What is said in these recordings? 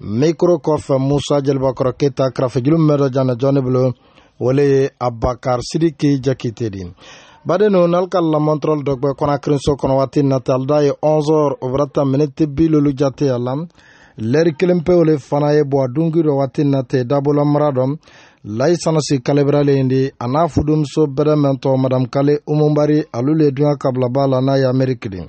mikoro kɔfɛ musa jalibakɔrɔ keyita karafejuru min bɛ dɔ janna jɔn ne bolo wale ye abakar sidiki jakite de baden ninnu n'ale ka lamɔntɔrɔli dɔ bɛ kɔnɔkirinso kɔnɔ waati natali da ye 11 o bɛra ta miniti bi lolu jate a la lɛri kelen pewu le fana ye bɔ a dunki dɔ waati nate dabɔla mara dɔ layi sanasi kalebiralen in de a n'a fudumuso bɛrɛ mɛntɔ madamu kale umubari alu le dunya kabilaba la n'a ye ameriki de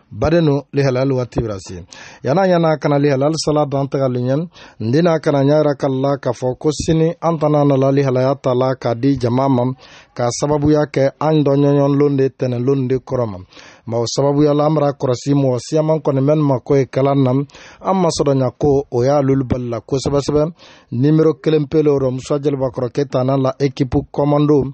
baden no lihalal wati birasi yana yana kana lihalal sala dan taga linyen ndina kana nyara kala ka fɔ ko sini an tana na la lihalaya ta la ka di jama ma ka sababuya kɛ an dɔ ɲɔɲɔn lon de tɛnɛ lon de kɔrɔ ma ma o sababuya la an bara kɔrɔsi mɔgɔ siyaman kɔni mɛn ma ko ye kalan na an ma sɔrɔɲa ko o y'a lulu bali la kosɛbɛsɛbɛ nimero kelen pele o rɔ musa jeliba kɔrɔ keta na la ekipu kɔmando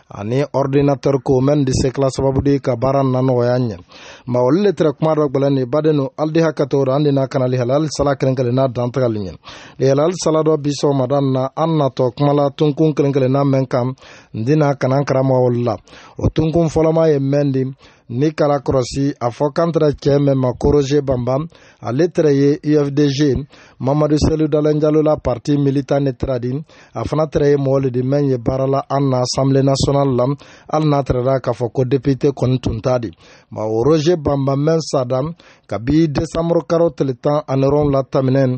ani ordinateur ko mɛn de sekla sababu de ka baara na nɔgɔya ɲɛ ma olu le tɛrɛ kuma dɔ gbɛlɛn nin baden no aldi hakɛto do an de na kanali halal sala kelen-kelen n'a dan tagali ɲɛ le halal sala dɔ bi sɔgɔmada na an natɔ kuma la tunkun kelen-kelen n'a mɛn kan n dina kanan karamɔgɔ la o tunkun fɔlɔma ye mɛn di ni kala kɔrɔsi a fɔ kantra cɛ mɛ ma koroze banban ale tɛrɛ ye ufdg mamadu selu dalanjalo la parti militan ne tradi a fana tɛrɛ ye mɔgɔ le di mɛn ye baara la an na assemblée nationale la hali n'a tɛrɛra k'a fɔ ko député kɔni tun t'a di ma roger banban mɛn sada kabi décembre karo tile tan ani rɔn la taminɛ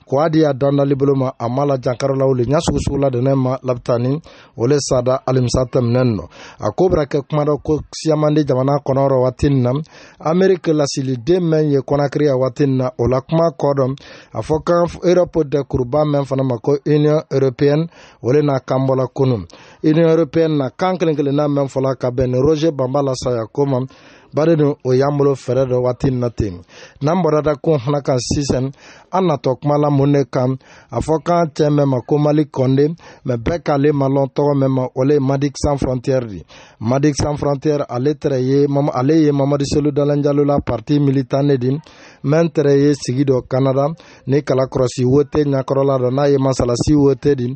ko a di a dandali bolo ma a ma la jankari la wuli n y'a sugu sugu la dɛnɛ ma labitani o le sada alimisa tɛmɛnen nɔ a ko bɛra kɛ kuma dɔ ko siyamande jamana kɔnɔ yɔrɔ waati nin na ameriki lasiliden mɛn ye kɔnakiri a waati nin na o la kuma kɔ dɔn a fɔ kan europe de kuruba mɛn fana ma ko union européenne o le na kan bɔla kunu union européenne na kan kelen kelenna mɛn fɔla ka bɛn ni roger banba la saya ko ma bari dun o y'an bolo fɛɛrɛ dɔ waati na ten n'an bɔra da ko fana kan sisan an natɔ kuma la mun de kan a fɔ k'an cɛ mɛn ma ko mali kɔnde mɛ bɛɛ k'ale ma lɔn tɔgɔ mɛn ma o le ye madik san frontiɛre de madik san frontiɛre ale tɛrɛ ye ale ye mamadi selu dalanjalo la parti militan ne di mɛn tɛrɛ ye sigi dɔ kanada ni kalakɔrɔsi wote ɲakɔrɔla dɔ n'a ye masalasi wote di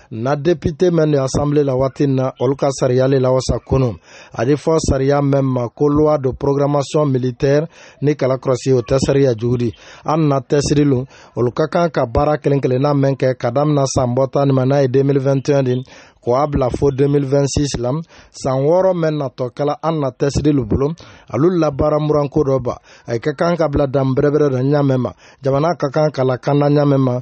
na depite mɛn nin asanbile la waati na olu ka sariya le lawasa kunu a de fɔ sariya mɛn ma ko loi de programmation militaire ni kala kɔlɔsi o tɛ sariya jugudi an na tɛsiri lu olu ka kan ka baara kelen kelenna mɛn kɛ ka damina san bɔta ni ma n'a ye 2021 de ko a bila fo 2026 la san wɔɔrɔ mɛn natɔ kala an na tɛsiri lu bolo alu labaara muranko dɔ ba a ka kan ka bila dan berɛberɛ dɔ ɲamɛ ma jamana ka kan ka lakanda ɲamɛ ma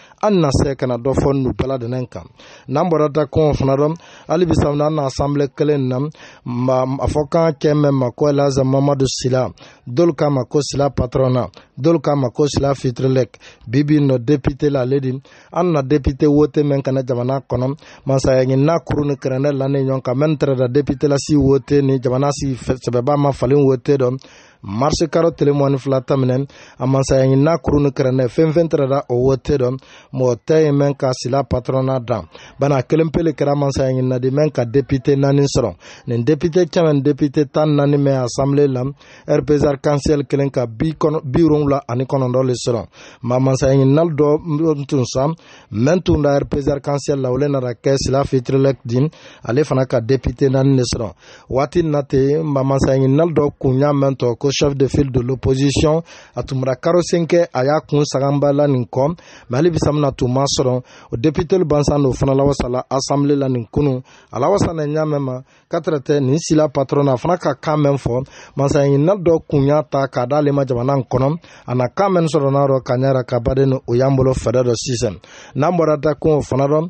an na se kana dɔ fɔ nu bɛɛ lajɛlen kan n'an bɔra da kɔn fana dɔn hali bi sabula an na asanbile kelen na ma a fɔ kan kɛ mɛ ma ko elhaza mamadu sila dolu k'a ma ko sila patrɔna dolu k'a ma ko sila fitrilɛk bibi nɔ depite la ale di an na depite wote mɛn kana jamana kɔnɔ masaya ɲin n'a kuru ni kɛrɛndɛ lannen ɲɔgɔn kan mɛn tɛrɛda depite la si wote ni jamana si sɛbɛba ma falen wote dɔn marisi karo tile mɔni fila taminɛ a mansaya ɲinina kuru ni kɛrɛnɛ fɛn fɛn tɛrɛda o wote dɔ mɔgɔ tɛ ye mɛn ka sila patrɔna dan bana kelen pele kɛra mansaya ɲinina de mɛn ka depite naani sɔrɔ nin depite caman depite tan naani mɛn asanbile la rpzr kansiyɛli kelen ka bi wolonwula ani kɔnɔntɔn le sɔrɔ ma mansaya ɲinina dɔ tun sa mɛn tun da rpzr kansiyɛli la o le nana kɛ sila fitirelɛk di ale fana ka depite naani de sɔrɔ waati na ten mamasaɲininali dɔ kun y'a mɛn tɔ ko chef de file de l'opposition a tun bɛna karosen kɛ a y'a kun saganba la nin kɔ mɛ hali bisa mina tun ma sɔrɔ o depiteli bansan n'o fana lawasala asanbile la nin kunu a lawasana ɲa mɛn ma katɛrɛ tɛ nin sila patɔrɔn na a fana ka kan mɛn fɔ masaɲininali dɔ kun y'a ta k'a d'ale ma jamana n kɔnɔ a na kan mɛn sɔrɔ n'a rɔ ka ɲa ra ka baden o y'an bolo fɛɛrɛ dɔ sisan n'an bɔra da kun o fana dɔn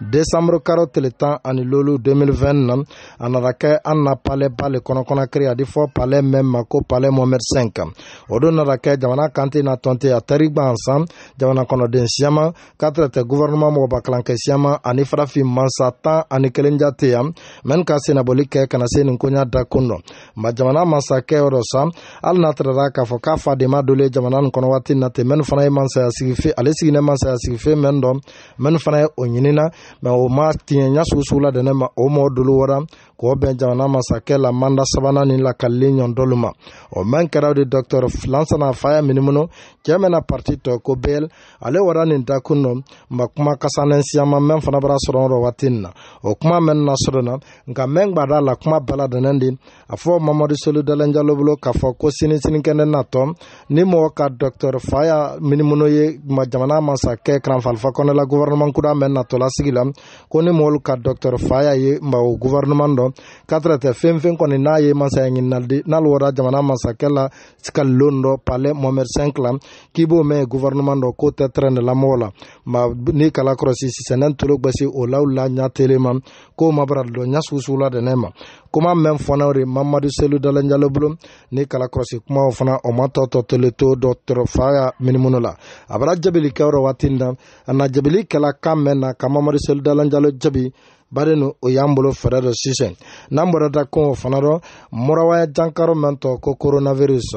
décembre karo tile tan ani lolu 2020 na a nana kɛ an na palais ba le kɔnɔkɔnɔkiri a di fɔ palais mɛn ma ko palais mohamed 5 o don nana kɛ jamana kante na tɔnte a tari gbansan jamana kɔnɔden siyaman ka tɛrɛtɛ gouvernement mɔgɔba kalankɛ siyaman ani farafin mansa tan ani kelen jate yan mɛn ka senaboli kɛ kana se nin koɲa da kun dɔ ma jamana mansakɛ yɔrɔ sa hali n'a tɛrɛra k'a fɔ k'a fa dema dole jamana nin kɔnɔ waati na ten mɛn fana ye mansaya sigife ale siginɛ mansaya sigife mɛn dɔ mɛni fana ye o ɲinina mɛ o ma tiɲɛ ɲa sugusugu la dɛnɛ ma o mɔ dolo wɔra k'o bɛn jamana masakɛ la manda sabanan ni lakalili ɲɔndɔlu ma o mɛn kɛra de dɔktɔr filansana faya minimunu cɛɛ mɛna parti tɔ ko bl ale wɔra nin dakun nɔ ma kuma kasanen siyama mɛn fana bara sɔrɔ rɔ waati nin na o kuma mɛn na sɔrɔ na nka mɛn gbada la kuma bɛɛ la dɛnɛ de a fɔ mamadu selu dalanjalo bolo k'a fɔ ko sini sinikɛnɛ natɔ ni mɔgɔ ka dɔktɔr fa y'a minimunu ye jamana masakɛ karanfalifa kɔnɔla guvɛrɛnɛman kura mɛn natɔla sigi la ko ni mɔgɔlu ka dɔktɔr fa y'a ye mɔgɔ guvɛrɛnɛman dɔ k'a tɛrɛ tɛ fɛn fɛn kɔni n'a ye masaya ɲininali n'ale wɔra jamana masakɛ la ka lon dɔ palɛ mohamɛd sɛnk la k'i b'o mɛn guvɛrɛnɛman dɔ k'o tɛ tɛrɛn de lamɔgɔ la ma ni kala kɔrɔsi sisɛnɛn tolo gbɛsi o law la ɲa tele ma ko ma bara dɔ ɲa susula de ne ma kuma mɛn fɔnɛw de mamadu selu dalanjalo bolo ni kalakɔrɔsi kumaw fana o ma tɔ tɔ tele to dɔ tɔrɔ fa ya minimunu la a bara jabili kɛ yɔrɔ waati da a na jabili kɛla kan mɛn na ka mamadu selu dalanjalo jabi bari nu o y'an bolo fɛɛrɛ dɔ sisan n'an bɔra da kun o fana dɔn mɔrɔwaya jankaro mɛn tɔ ko coronavirus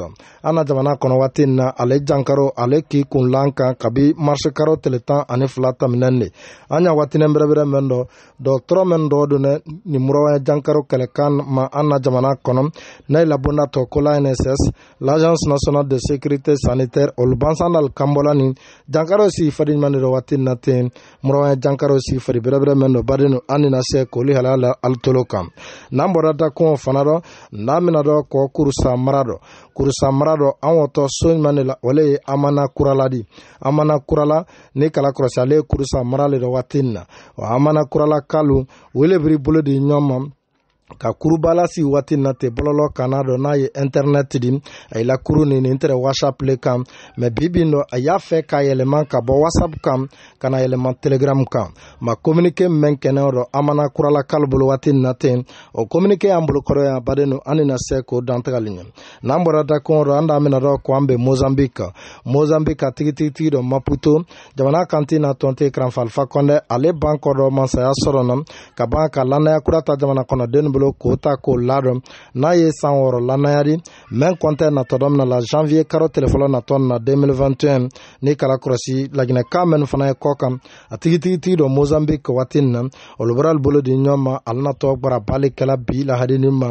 an na jamana kɔnɔ waati in na ale jankaro ale k'i kunlan kan kabi marisikaro tile tan ani fila tɛmɛnen de an y'a waatinen bɛrɛbɛrɛ mɛn dɔ dɔgɔtɔrɔ mɛn dɔ don ne ni murawa jankaro kɛlɛkan ma an na jamana kɔnɔ n'a ye labonda tɔ ko la nss l'agence nationale de sécurité sanitaire olu bansan dal kanbɔla ni jankaro si fari ɲuman de don waati na ten murawa jankaro si fari bɛrɛbɛrɛ mɛn dɔ baden don an na se k'olu halaya la alitolo kan n'an bɔra da kɔn fana dɔ n'an bɛna dɔ kɔ kurusa mara dɔ kurusa mara dɔ an wɔtɔ so ɲuman de la o le ye amana kurala di amana kurala ni kala kɔlɔsi ale ye kurusa mara le dɔ waati nin na o an mana kurala kalu o le biri bolo di ɲɔgɔn ma ka kurubala si waati na tɛ bɔlɔlɔ kana dɔ n'a ye internet di a yela kuru ni nin tɛrɛ whatsapp le kan mɛ bibi dɔ a y'a fɛ ka yɛlɛma ka bɔ whatsapp kan ka na yɛlɛma telegram kan ma communiqué mɛn kɛnɛ dɔ an mana kurala kalo bolo waati na ten o communiqué y'an bolo kɔrɔ yan baden don an ni na se k'o dantagali ɲɛ n'an bɔra dakɔn rɔ an da mina dɔ ko an be mozambik mozambik ka tigitigitigi dɔ maputo jamana kanti na tɔnte kranfalifa kɔndɛ ale ban kɔ dɔ masaya sɔrɔ na ka ban ka lannaya kura ta jamana kɔnɔden bolo k'o ta k'o ladɔn n'a ye san wɔrɔ lannayari mɛn kɔntɛ natɔ dɔ mina la janvier karo tile fɔlɔ natɔ na 2021 ni kala kɔrɔsi laginɛkan mɛn fana ye kɔ kan a tigitigitigi dɔ mozambik waati nin na olu bɔra bolo di ɲɔgɔn ma ale natɔ gwara baalikɛla bi lahadinin ma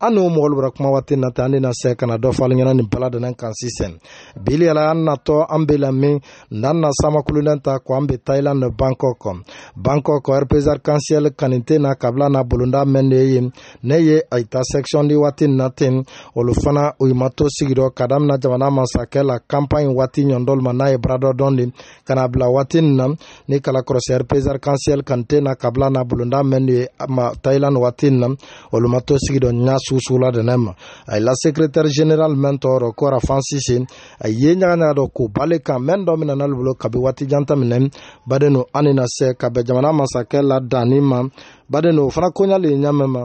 an n'o mɔgɔ bɔra kuma waati na ta an na se kana dɔ fɔ ɲɛna nin bala dana kan sisan bili yala an natɔ an bɛ lamɛn n'an na sama kululen ta ko an bɛ thailand dɔ bangkok kɔ bangkok kɔ repezar kansiyɛli kanite na kabila na bolonda mɛn de ye ne ye ayita section di waati na ten olu fana u ma to sigiyɔrɔ ka daminɛ jamana masakɛ la kanpa in waati ɲɔndɔli ma n'a ye baradɔ dɔn de ka na bila waati nin na ni kala kɔrɔsiyɛri pezar kansiyɛli kante na kabila na bulonda mɛn de ma tayilan waati nin na olu ma to sigi dɔ ɲa suusula dɛnɛ ma a ye la sekretɛri general mɛn tɔɔrɔ kɔra fansise a ye ɲagaɲaga dɔ ko bale kan mɛn dɔ mina n'ale bolo kabi waati janta minɛ baden no an ni na se ka bɛn jamana masakɛ la danni ma baden no o fana koɲali ye ɲamɛn ma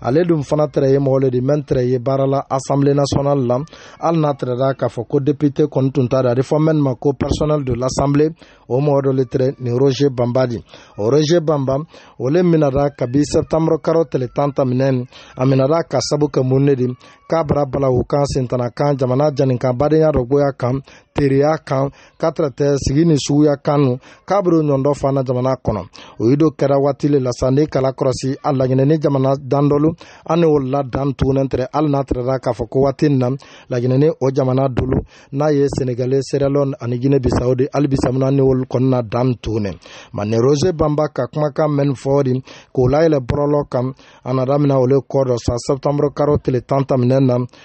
ale dun fana tɛrɛ ye mɔgɔ le de mɛn tɛrɛ ye baara la assemblée nationale la hali n'a tɛrɛra k'a fɔ ko député kɔni tun t'a dɔn a bɛ fɔ mɛn ma ko personnel de l'assemblée o mɔgɔ dɔ le tɛrɛ ni roger banba di o roger banba o le minɛra kabi septembre karo tile tan taminɛ a minɛra ka sabu kɛ mun de di k'a bara bala u kan sentana kan jamana janinkan badenya dɔ goya kan teriya kan katra tɛ sigi ni suguya kan no k'a bɛ ɲɔndɔ fana jamana kɔnɔ o yi do kɛra waati le la sa ne kala kɔrɔsi a laginɛ ni jamana dan dɔlu an ne o la dan tugunen tɛrɛ hali n'a tɛrɛra k'a fɔ ko waati nin na laginɛ ni o jamana dolu n'a ye senegale serelon ani gine bisawo de hali bisamina ne olu kɔnɔna dan tugunen mane rose banba ka kumakan mɛn fɔ de k'o layɛlɛ bɔrɔlɔ kan a na damina ole kɔ dɔ sa septembre karo tile tan taminɛ na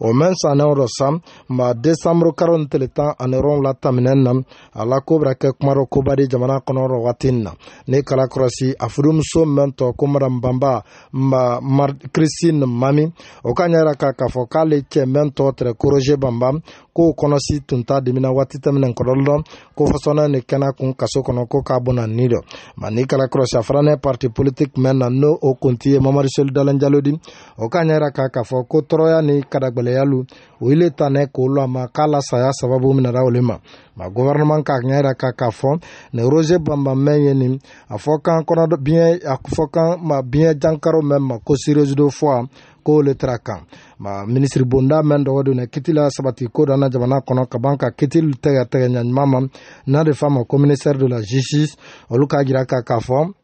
o mɛn san ne yɔrɔ san ma desanburu karo ni tile tan ani wɔɔrɔ la taminɛ na a la ko bɛna kɛ kuma dɔ koba de jamana kɔnɔ yɔrɔ waati in na ne kala kɔlɔsi a furumuso mɛn tɔ ko madamu banba ma mari kirisi ni mami o ka ɲɛ ka k'a fɔ k'ale cɛ mɛn tɔ tɛrɛ koroze banba k'o kɔnɔsi tun t'a dimina waati tɛmɛnen kɔlɔlɔ dɔn ko fɔsɔnna ni kɛnɛ kun kaso kɔnɔ ko k'a bɔna ni dɔ ma ni kala kɔlɔsi a fana ne parti politique mɛn na n'o o kunti ye mamadu selu dalan jalodi o k'a ɲɛ yira k'a k'a fɔ ko tɔɔrɔya ni kadagbɛlɛyalu o ile tanɛ k'o lɔ a ma k'a la saya sababu minɛra ole ma ma gɔvɛrɛnɛman k'a ɲɛ yira k'a k'a fɔ ne roze banbanmɛn ye nin a fɔ kan kɔnɔ biɲɛ a fɔ kan ma biɲɛ jankaro mɛn ma ko siresido fɔ a ko le tara kan ma minisiri bonda mɛn dɔgɔ don ne kitila sabati ko dɔ na jamana kɔnɔ ka ban ka kitili tɛgɛ tɛgɛ ɲaɲuman ma n'a de f'a ma ko ministɛri de la justice olu k'a jira k'a k'a fɔ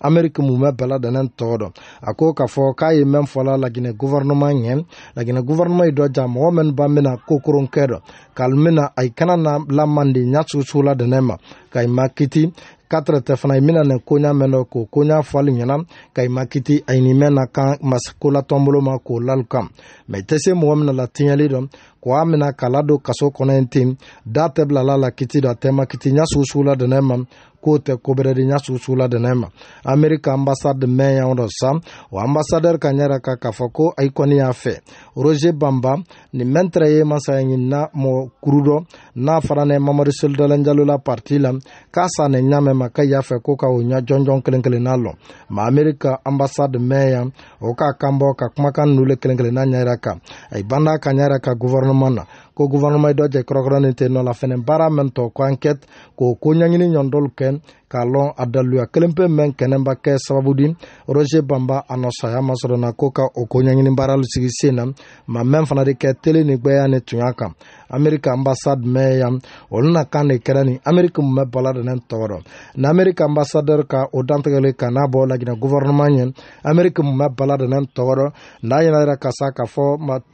ameriki mumɛ bɛla dɛnɛn tɔgɔ dɔ a ko k'a fɔ k'a ye mɛn fɔla laginɛ guvɛrɛnɛman ɲɛ laginɛ guvɛrɛnɛman ye dɔ ja mɔgɔ mɛn ba mina ko koronkɛ dɔ k'al mina a kana na la mande ɲa susu la dɛnɛn ma ka i ma kiti katre tɛ fana i mina ne koɲa mɛn dɔ k'o koɲa fɔli ɲɛna ka i ma kiti a ɲini mɛn na kan masakola tɔnbolo ma k'o lalu kan mɛ i tɛ se mɔgɔ mina la tiɲɛli dɔ ko a mina kala don kaso kɔnɔ yen ten da tɛ bilala la kiti dɔ a tɛma kiti ɲa sugusugu la dɛnɛ ma k'o tɛ ko bɛrɛ de ɲa sugusugu la dɛnɛ ma amerika ambasade mɛn yan dɔ sa o ambasadɛr ka ɲɛra ka k'a fɔ ko ayi kɔni y'a fɛ roger bamba ni mɛntrɛ ye masaya ɲinina mɔgɔ kuru dɔ n'a fara ne mamadu selidalen jalo la parti la k'a sa ne ɲamɛ ma ka y'a fɛ ko ka o ɲa jɔnjɔn kelen kelenna lɔ ma amerika ambasade mɛn yan o k'a kanbɔ ka kumakan nule kelen kelenna ɲɛra kan ayi banda ka ɲɛra ka guvɛrɛnɛman na ko guvɛrɛnɛman dɔ jɛ kɔrɔkɔrɔnin tɛ nɔ la fɛnɛ baara mɛn tɔ ko ankɛte k'o ko ɲɛɲini ɲɔndɔli kɛ k'a lɔn a daluya kelenpe mɛn kɛnɛba kɛ sababu di roger banba a nɔ saya masɔrɔna ko ka o ko ɲɛɲini baaralu sigi sen na ma mɛn fana de kɛ tele ni gbɛya ni tunya kan amerika ambasade mɛn yan olu na kan de kɛra ni amerika mun bɛ bala dɛnɛ tɔgɔ dɔ na amerika ambasadɛr ka o dantigɛli ka n'a bɔ laginɛ guvɛrɛnɛman ye amerika mun bɛ bala dɛnɛ tɔgɔ dɔ n'a yɛrɛ yɛrɛ ka sa k'a fɔ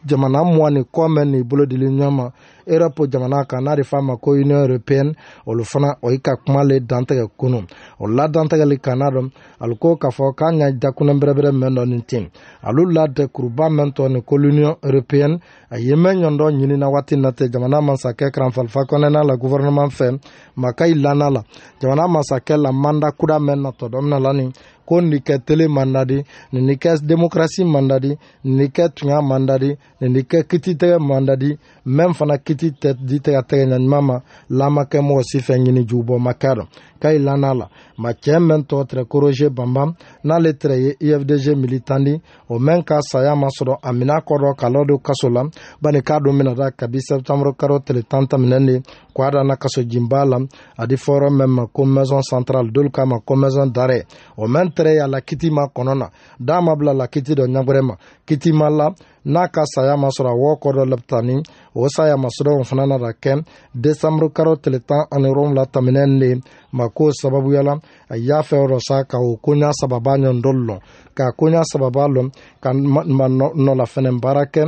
jamana mugan ni kɔ mɛn ni bolo dili ɲɔgɔn ma erɔpu jamana kan n'a de f'a ma ko union européenne olu fana o ye ka kuma le dantigɛ kunu o la dantigɛli kan n'a dɔn ali ko k'a fɔ k'an ka jakunɛ bɛrɛbɛrɛ mɛn dɔ nin ten alu la de kuruba mɛn tɔ nin ko l'union européenne a ye mɛn ɲɔndɔ ɲinina waati natɛ jamana masakɛ karanfalifa kɔnɛna la gouvernement fɛ makayi lana la jamana masakɛ la manda kura mɛn natɔ dɔ mina la nin ko nin kɛ tele mandadi nin kɛ demokrasi mandadi nin kɛ tuɲa mandadi nin de kɛ kiti tɛgɛ mandadi mɛn fana kiti tɛ di tɛgɛ tɛgɛ ɲaɲuman ma lama kɛ mɔgɔ si fɛ ɲini jubɔ ma kɛ dɔn ka i lana la ma cɛ mɛn tɔ tɛrɛ koroje banban n'ale tɛrɛ ye ifdg militandi o mɛn ka saya ma sɔrɔ a mina kɔrɔ ka lɔ don kaso la bani k'a don minata kabi sɛbitanburu karo tɛrɛ tan tɛmɛnɛn de ko a dana kaso jinba la a di fɔyɔrɔ mɛn ma ko maison centrale dolu k'a ma ko maison d'arrêt o mɛn tɛrɛ y'a la kiti ma kɔnɔ na d'a ma bila la kiti dɔ ɲagɛrɛ ma kiti ma la n'a ka saya ma sɔrɔ a wɔɔ kɔ dɔ labitani o saya masɔrɔw fana na da kɛ desanburu karo tile tan ani wolonwula tɛmɛnɛn de ma k'o sababuya la a y'a fɛ yɔrɔ sa ka o koɲa sababa ɲɔgɔn dɔ lɔn ka koɲa sababa lɔn ka ma nɔla fɛnɛ baara kɛ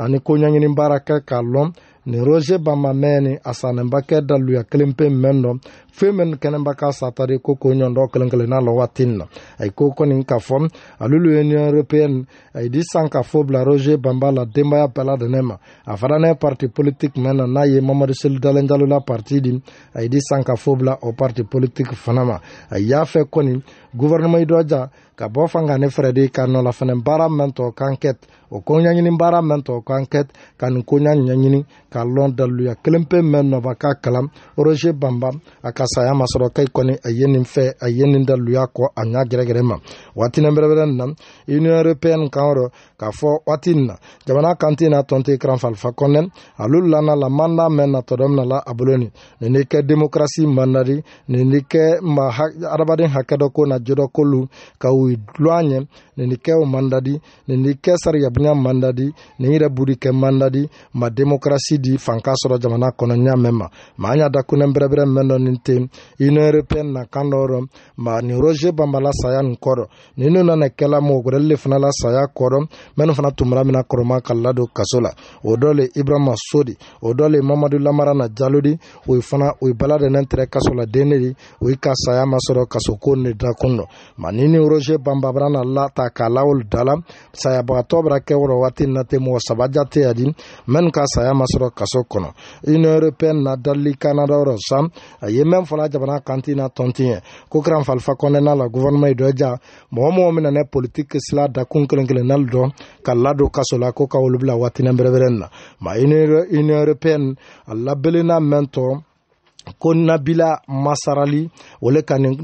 ani koɲaɲini baara kɛ k'a lɔn ni roger bama mɛni a sanenba kɛ daluya kelen pe mɛn dɔ fɛn min kɛnɛba ka satari ko ko ɲɔndɔ kelen kelen na la waati na a ye ko kɔni ka fɔ alulu ye union européenne a ye di san ka fɔ bila roger bamba la denbaya bɛɛ la dɛnɛ ma a fana ne parti politique mɛn na n'a ye mamadu selu dalen jalo la parti di a ye di san ka fɔ bila o parti politique fana ma a y'a fɛ kɔni gouvernement dɔ ja ka bɔ fanga ne fɛrɛde ka nɔla fana baara mɛn tɔ k'an kɛt o koɲaɲini baara mɛn tɔ ko ankɛt ka nin koɲa ɲɛɲini ka lɔn daluya kelen pe mɛn nɔba ka kalan roje banba a ka saya ma sɔrɔ kai kɔni a ye nin fɛ a ye nin daluya kɔ a ɲa gɛrɛgɛrɛ ma waatinin bɛrɛbɛrɛ nin na union européenne kan yɔrɔ k'a fɔ waati nin na jamana kanti na tɔnte kran falifa kɔnɛ alu lana la manda mɛn na tɔdɔ mina la a bolo ni nin ni kɛ demokrasi mandari nin ni kɛ ma adamaden hakɛ dɔ ko na jodɔ kolu ka u dulɔ ɲɛ nin ni kɛ o mandadi nin di kɛ sariyabonya man da di nin yɛrɛ budi kɛ man da di ma demokarasi di fanka sɔrɔ jamana kɔnɔ ɲa mɛn ma ma an y'a da kunɛ bɛrɛbɛrɛ mɛn dɔ nin ten union européenne na kan dɔ rɔ ma nin roger banbala saya nin kɔrɔ nin nu nana kɛla mɔgɔ gɛrɛli le fana la saya kɔrɔ mɛnu fana tumura mina kɔrɔma ka ladon kaso la o dɔ le ibrahima sodi o dɔ le mamadu lamara na jalo di o fana o bala dɛnɛ tɛrɛ kaso la den ne di o ka saya masɔrɔ kaso ko ne dakun dɔ ma ni ni roger banbabara na la ta k'a lawol dala sayabagatɔ bɛra kɛ wɔrɔ waati na tɛ mɔgɔ saba jate ya di mɛn ka saya ma sɔrɔ kaso kɔnɔ union européenne na dalili canada yɔrɔ sa a ye mɛn fana jamana kanti na tɔntin ye ko kiran falifa kɔnɛna la gouvernement dɔ ja mɔgɔ mɔgɔ min nanɛ politiki sila dakun kelen kelennali dɔn ka ladon kaso la ko ka wolu bila waatinen berɛberɛni na ma union européenne a labelenna mɛn tɔ ko nabila masarali o le ka nin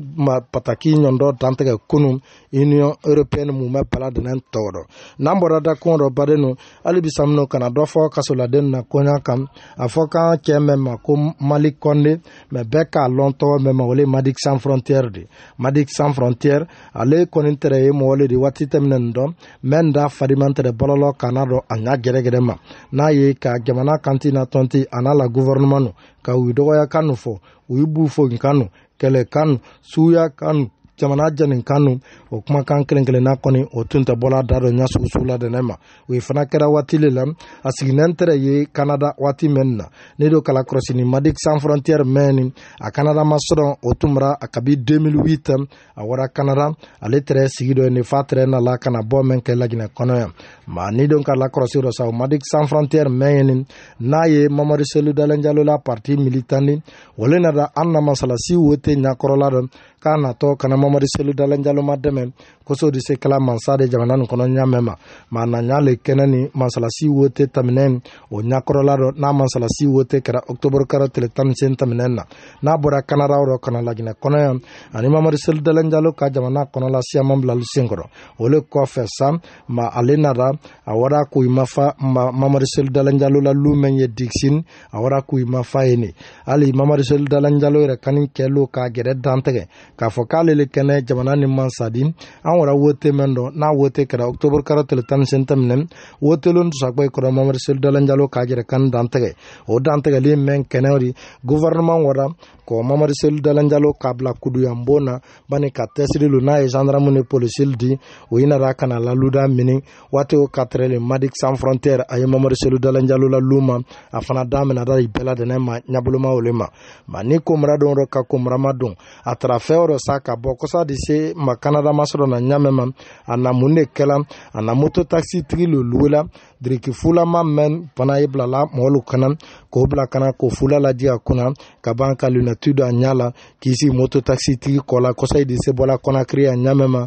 pataki ɲɔndɔ dantigɛ kunu union européenne mun bɛ bala dɛnɛn tɔgɔ dɔ n'an bɔra da kɔn dɔ baden no hali bi samino kana dɔ fɔ kasoladen na koɲa kan a fɔ kan cɛ mɛ ma ko mali kɔnde mɛ bɛɛ k'a lɔn tɔgɔ mɛ ma o le madik sans frontière de madik sans frontière ale kɔni tɛrɛ ye mɔgɔ le de waati tɛmɛnɛ nin dɔn mɛ n da fariman tɛrɛ bɔlɔlɔ ka na dɔn a ɲa gɛrɛgɛrɛ ma n'a ye ka jamana kanti na tɔnti a n'a la guvɛrɛnɛman no ka u dɔgɔya kan no fɔ u b'u fo kan no kɛlɛ kan no suguya kan no jamana jɛnin kan no o kumakan kelen kelenna kɔni o tun tɛ bɔla da dɔ ɲa sugusugu la dɛnɛ ma o ye fana kɛra waati le la a siginɛn tɛrɛ ye kanada waati mɛn na ne do kala kɔrɔsini madik san frontiɛrɛ mɛn ni a kanada ma sɔrɔ o tun bara a kabi 2008 a wara kanara ale tɛrɛ sigi dɔ ni fa tɛrɛ na la kana bɔ mɛn kɛ laginɛ kɔnɔ yan ma ni don ka lakɔrɔsi dɔ sa madik san frontiɛre mɛɲini n'a ye mamari selu dalenjalo la parti militani wale na da an na masalasi wote ɲakɔrɔla dɔ k'a natɔ kana mamari selu dalenjalo ma dɛmɛ koso de se kala mansa de jamana nin kɔnɔ ɲamɛ ma ma na ɲale kɛnɛ ni masalasi wote taminɛ o ɲakɔrɔla dɔ n'a ma salasi wote kɛra octobre karo tile tan ni sen tɛmɛnɛn na n'a bɔra kanada dɔ kana laginɛ kɔnɔ yan ani mamadu selidalen jalo ka jamana kɔnɔla siyaman bilali sen kɔrɔ o le kɔfɛ sa ma ale nada a wara k'u mafa mamadu selidalen jalo la lu mɛn ye digisin a wara k'u mafa ye ne hali mamadu selidalen jalo yɛrɛ kani kɛlo ka gɛrɛ dantɛgɛ k'a fɔ k'ale le kɛnɛ jamana ni man sadi an wara wote mɛn dɔ n'a wote kɛra octobre karo tile tan ni sen tɛmɛnɛ wotelon tusakpɔ i kɔrɔ mamari seli dalanjalo k'a jɛrɛ kan dantɛgɛ o dantɛgɛli mɛn kɛnɛ di gouvernement wara kɔ mamari seli dalanjalo k'a bila kuduyan bon na bani ka tɛsiri lo n'a ye gendarme ni polisili di o yinara kana laluda mini waati o katrɛlen madik san frontiɛre a ye mamadu selu dalanjalo la lu ma a fana da mina da bɛɛ ladɛnɛ ma ɲabuloma ole ma ma ni komara don rɔ ka komarama don a tara fɛn yɔrɔ sa ka bɔ kɔsa de se ma kanada masɔrɔ na ɲamɛ ma a na mun de kɛla a na moto taxi tigi lo luwe la diriki fulama mɛn fana ye bilala mɔgɔlu kana k'o bila kana k'o fula ladi a kunna ka ban ka lunɛtu don a ɲa la k'i sigi moto taxi tigi kɔ la kɔsa de se bɔla kɔnakiri a ɲamɛ ma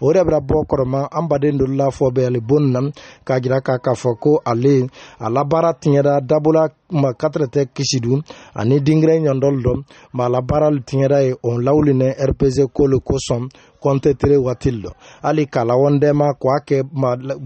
o yɛrɛ bɛna bɔ kɔrɔma an baden dɔ la fɔ bɛɛ ale bon na k'a jira k'a k'a fɔ ko ale a labaara tiɲɛra dabɔla ma katrɛ tɛ kisi dun ani dingirɛ ɲɔndɔli dɔ ma labaara tiɲɛra ye o lawulinɛ rpz ko le kosɔn kɔntɛtere waati dɔ hali k'a lawɔn dɛma k'a kɛ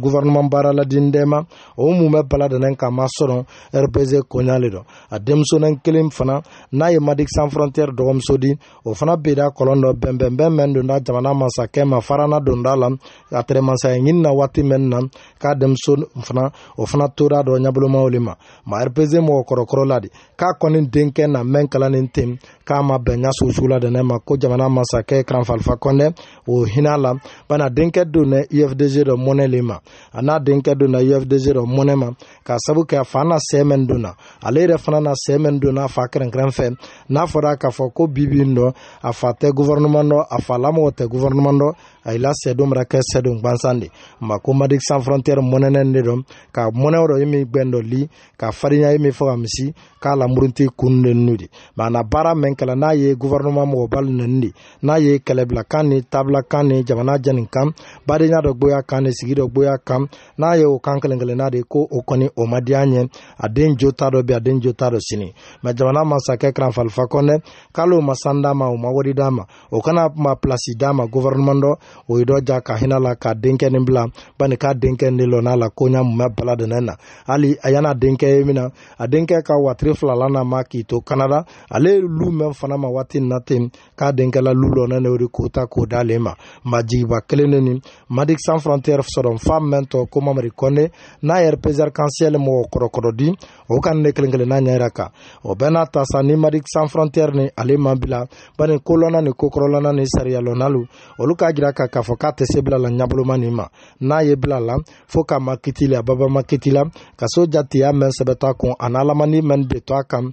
guvɛrɛnɛman baara ladin dɛma o mun bɛ bala dɛnɛ k'a ma sɔrɔ rpz koɲale dɔ a denmusonin kelen fana n'a ye madi san fɔrɔntɛri dɔgɔmuso di o fana bida kɔlɔn dɔ bɛnbɛnbɛn mɛn donda jamana masakɛ ma farana donda la a tɛrɛmasaya ɲini na waati mɛn na k'a denmuso fana o fana tora dɔ ɲɛbolomaw le ma ma rpz mɔgɔ kɔrɔkɔrɔ la de k'a kɔni denkɛ na mɛn kalannen ten k'a ma bɛn ɲa susu la dɛnɛ ma ko jamana masakɛ karanfalifa kɔnɛ o hinɛ la bana denkɛ don dɛ ufdz dɔ mɔnɛ le ma a n'a denkɛ don na ufdz dɔ mɔnɛ ma ka sabu kɛ fa na sɛmɛn donna ale yɛrɛ fana na sɛmɛn donna fa kɛrɛnkɛrɛn fɛ n'a fɔra k'a fɔ ko bibi in dɔn a fa tɛ gouvernement dɔn a fa lamɔgɔ tɛ gouvernement dɔn a yila sɛdon mara kɛ sɛdon gbansan de ma ko madi san frontière mɔnɛnɛn de dɔn ka mɔnɛ dɔ ye min gbɛn dɔ li ka farinya ye min fɔ ka misi k'a lamurunti kun de nu de ma na baara mɛn kɛla n'a ye gouvernement mɔgɔbali nɛni de n'a ye kɛlɛbila kan ni tabila kan ni jamana jɛnin kan badenya dɔ gboya kan ni sigi dɔ gboya kan n'a ye o kan kelen kelenna de ko o kɔni o ma diya ɲɛ a den jo t'a dɔ bi a den jo t'a dɔ sini mɛ jamana masakɛ karanfalifa kɔnɛ k'ale ma san d'a ma o ma wari d'a ma o kana ma pilasi d'a ma gɔvɛrɛnman dɔ o ye dɔ ja ka hinɛ la ka denkɛ nin bila bani k'a denkɛ nin lɔn'a la ko ɲa mumɛ bala dɛnɛ na hali a yan'a denkɛ ye min na a denkɛ ka watiri filalan na ma k'i to kanada ale lu mɛn fana ma waati na ten k'a denkɛla lu lɔnɛ n'o de ko ta k'o d'ale ma majigiba kelen de nin madik san frontière sɔrɔ fa mɛntɔ ko mamari kɔnde n'a yɛrɛ pesar kansiyɛl mɔgɔ kɔrɔkɔrɔdi o ka ne kelen kelen n'a ɲɛyira kan o bɛɛ n'a ta sa ni madik san frontière ni ale ma bila bani kolɔnna ni kokɔrɔlɔnna ni sariyalɔnnalu olu k'a jira ka k'a fɔ k'a tɛ se bila la ɲaboloma nin ma n'a ye bila la fo k'a ma kiti la baba ma kiti la ka so jatiya mɛn sɛbɛta kun a n'a lamani mɛn de to a kan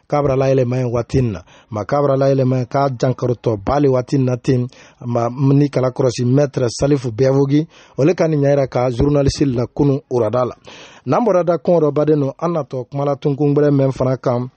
kabra la yɛlɛma ye waati na ma kabra la yɛlɛma ye k'a jankarotɔ bali waati na ten ma ni kala kɔrɔsi mɛtre salifu bɛɛvogi ole ka ni ɲa yira ka zurunalisi la kunu urada la n'an bɔra da kɔn dɔ baden no an natɔ kumala tunkungbɛrɛ mɛn fana kan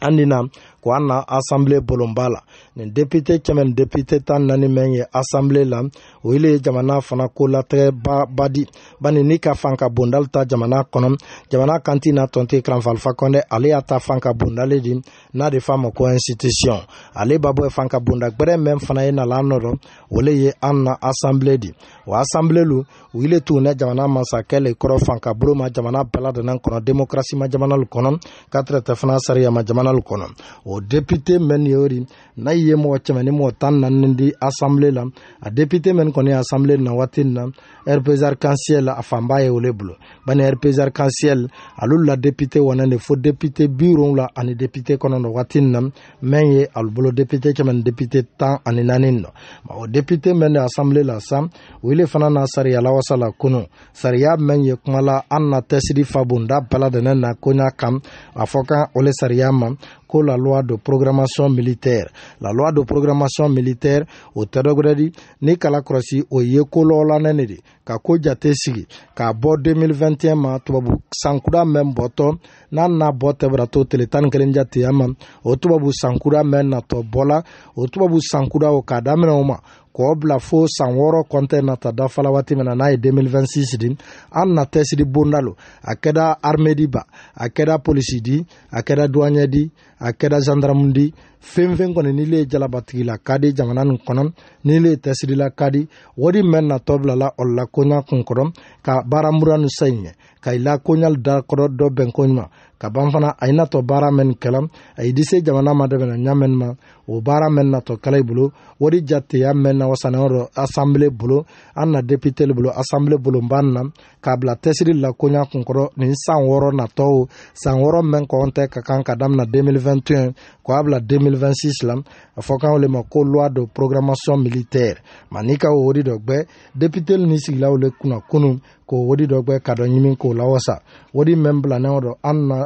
an ni na ko an na asanbile bolonba la nin depite cɛmɛ depite tan naani mɛn ye asanbile la o ile ye jamana fana ko latigɛ badi bani ni ka fan ka bondali ta jamana kɔnɔ jamana kanti na tɔnte karanfalifa kɔnɛ ale y'a ta fan ka bondale di n'a de f'a ma ko institution ale ba bɔ fan ka bonda gbɛrɛ mɛn fana ye nala nɔ dɔ o le ye an na asanbile di o asanbile lu u ile tugu ne jamana masakɛ le kɔrɔ fan ka bolo ma jamana bɛɛ ladana kɔnɔ demokrasi ma jamana lu kɔnɔ katrɛtɛ fana sariyama jamana lu kɔnɔ o depite mɛn yori n'a ye mɔgɔ cɛmɛ ni mɔgɔ tan naani di asanbile la a depite mɛn kɔni asanbile na waati na rpzr kansiyɛl a fanba ye ole bolo bani rpzr kansiyɛl alu la depite wana de fo depite biwrɔn la ani depite kɔnɔ na waati na mɛn ye alu bolo depite cɛmɛ ni depite tan ani naani nɔ o depite mɛn de asanbile la san wele fana na sariya lawasa la kunu sariya mɛn ye kuma la an na tɛsiri fa bonda bɛɛ ladɛnɛn na ko n y'a kan a fɔ kan o le sariya ma ko la loi de programmation militaire la loi de programmation militaire o tɛ dɔ wɛrɛ di ni kala kɔlɔsi o ye ko lɔɔlanɛ ne de ka ko jate sigi k'a bɔ 2021 ma tubabu sankura mɛn bɔtɔ n'a na bɔ tɛbarato tele tan ni kelen jateya ma o tubabu sankura mɛn natɔ bɔla o tubabu sankura o k'a daminɛ o ma k'o bila fo san wɔɔrɔ kɔntɛ na ta dafala waati min na n'a ye 2026 sidi an na tɛsiri bonda lo a kɛra armedi ba a kɛra polisi di a kɛra duwanyɛ di a kɛra zandaramu di fɛn fɛn kɔni ni le ye jalabatigi la ka di jamana nin kɔnɔ ni le ye tɛsiri la ka di wari mɛn natɔ bilala ɔlila koɲa kun kɔrɔ ka baara mura ni sa in ɲɛ ka i la koɲal da kɔrɔ dɔ bɛn ko ɲuman ka ban fana a ina tɔ baara mɛn kɛlam a yi dise jamana ma dɛmɛna ɲa mɛn ma o baara mɛn na tɔ kala i bolo wari jateya mɛn na wasanayɔrɔ dɔ asanbile bolo an na depiteli bolo asanbile bolo n b'an na k'a bila tɛsiri la koɲa kunkɔrɔ nin san wɔɔrɔ natɔw san wɔɔrɔ mɛn kɔn tɛ ka kan ka damina 2021 k'a bila 2026 la a fɔ kan le ma ko loi de programmation militaire ma n'i ka o wari dɔ gbɛ depiteli ni sigilaw le kunna kunun ko wodi dɔ kɛ ka dɔ ɲimi k'o lawasa wodi mɛn bilanen dɔ an na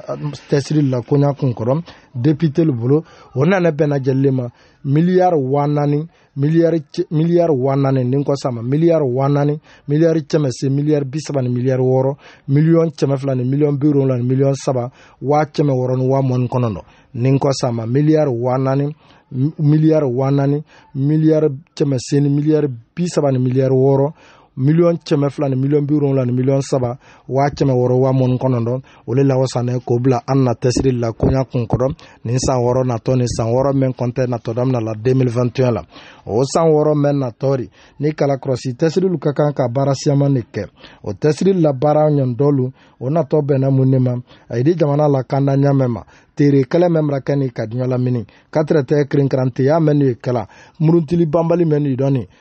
tɛsiri la koɲa kun kɔrɔ depiteli bolo o nana bɛɛ lajɛlen ma miliyari waa naani miliyari miliyari waa naani ni kɔ sama miliyari waa naani miliyari kɛmɛ se miliyari bi saba ni miliyari wɔɔrɔ miliyɔn kɛmɛ fila ni miliyɔn bi wolonwula ni miliyɔn saba waa kɛmɛ wɔɔrɔ ni waa mɔni kɔnɔ dɔ ni kɔ sama miliyari waa naani miliyari waa naani miliyari kɛmɛ se ni miliyari bi saba ni miliyari wɔɔrɔ miliyɔn kɛmɛ fila ni miliyɔn bi wolonwula ni miliyɔn saba waa kɛmɛ wɔɔrɔ waa mɔni kɔnɔntɔn o le lawasannen k'o bila an na tɛsiri la koɲa kun kɔrɔ nin san wɔɔrɔ natɔ ni san wɔɔrɔ mɛn kɔntɛ natɔ damina la 2021 la o san wɔɔrɔ mɛn natɔ de ni kalakɔrɔsi tɛsirilu ka kan ka baara siyaman de kɛ o tɛsiri la baara ɲɔndɔlu o natɔ bɛnna mun ne ma a yidi jamana la kanda ɲamɛ ma tere kɛlɛ mɛn mara kɛ ni ka diɲɛ lamini katrɛtɛ kerenkaranteya mɛn n'u ye kɛla muruntili banbali mɛn n'u dɔnni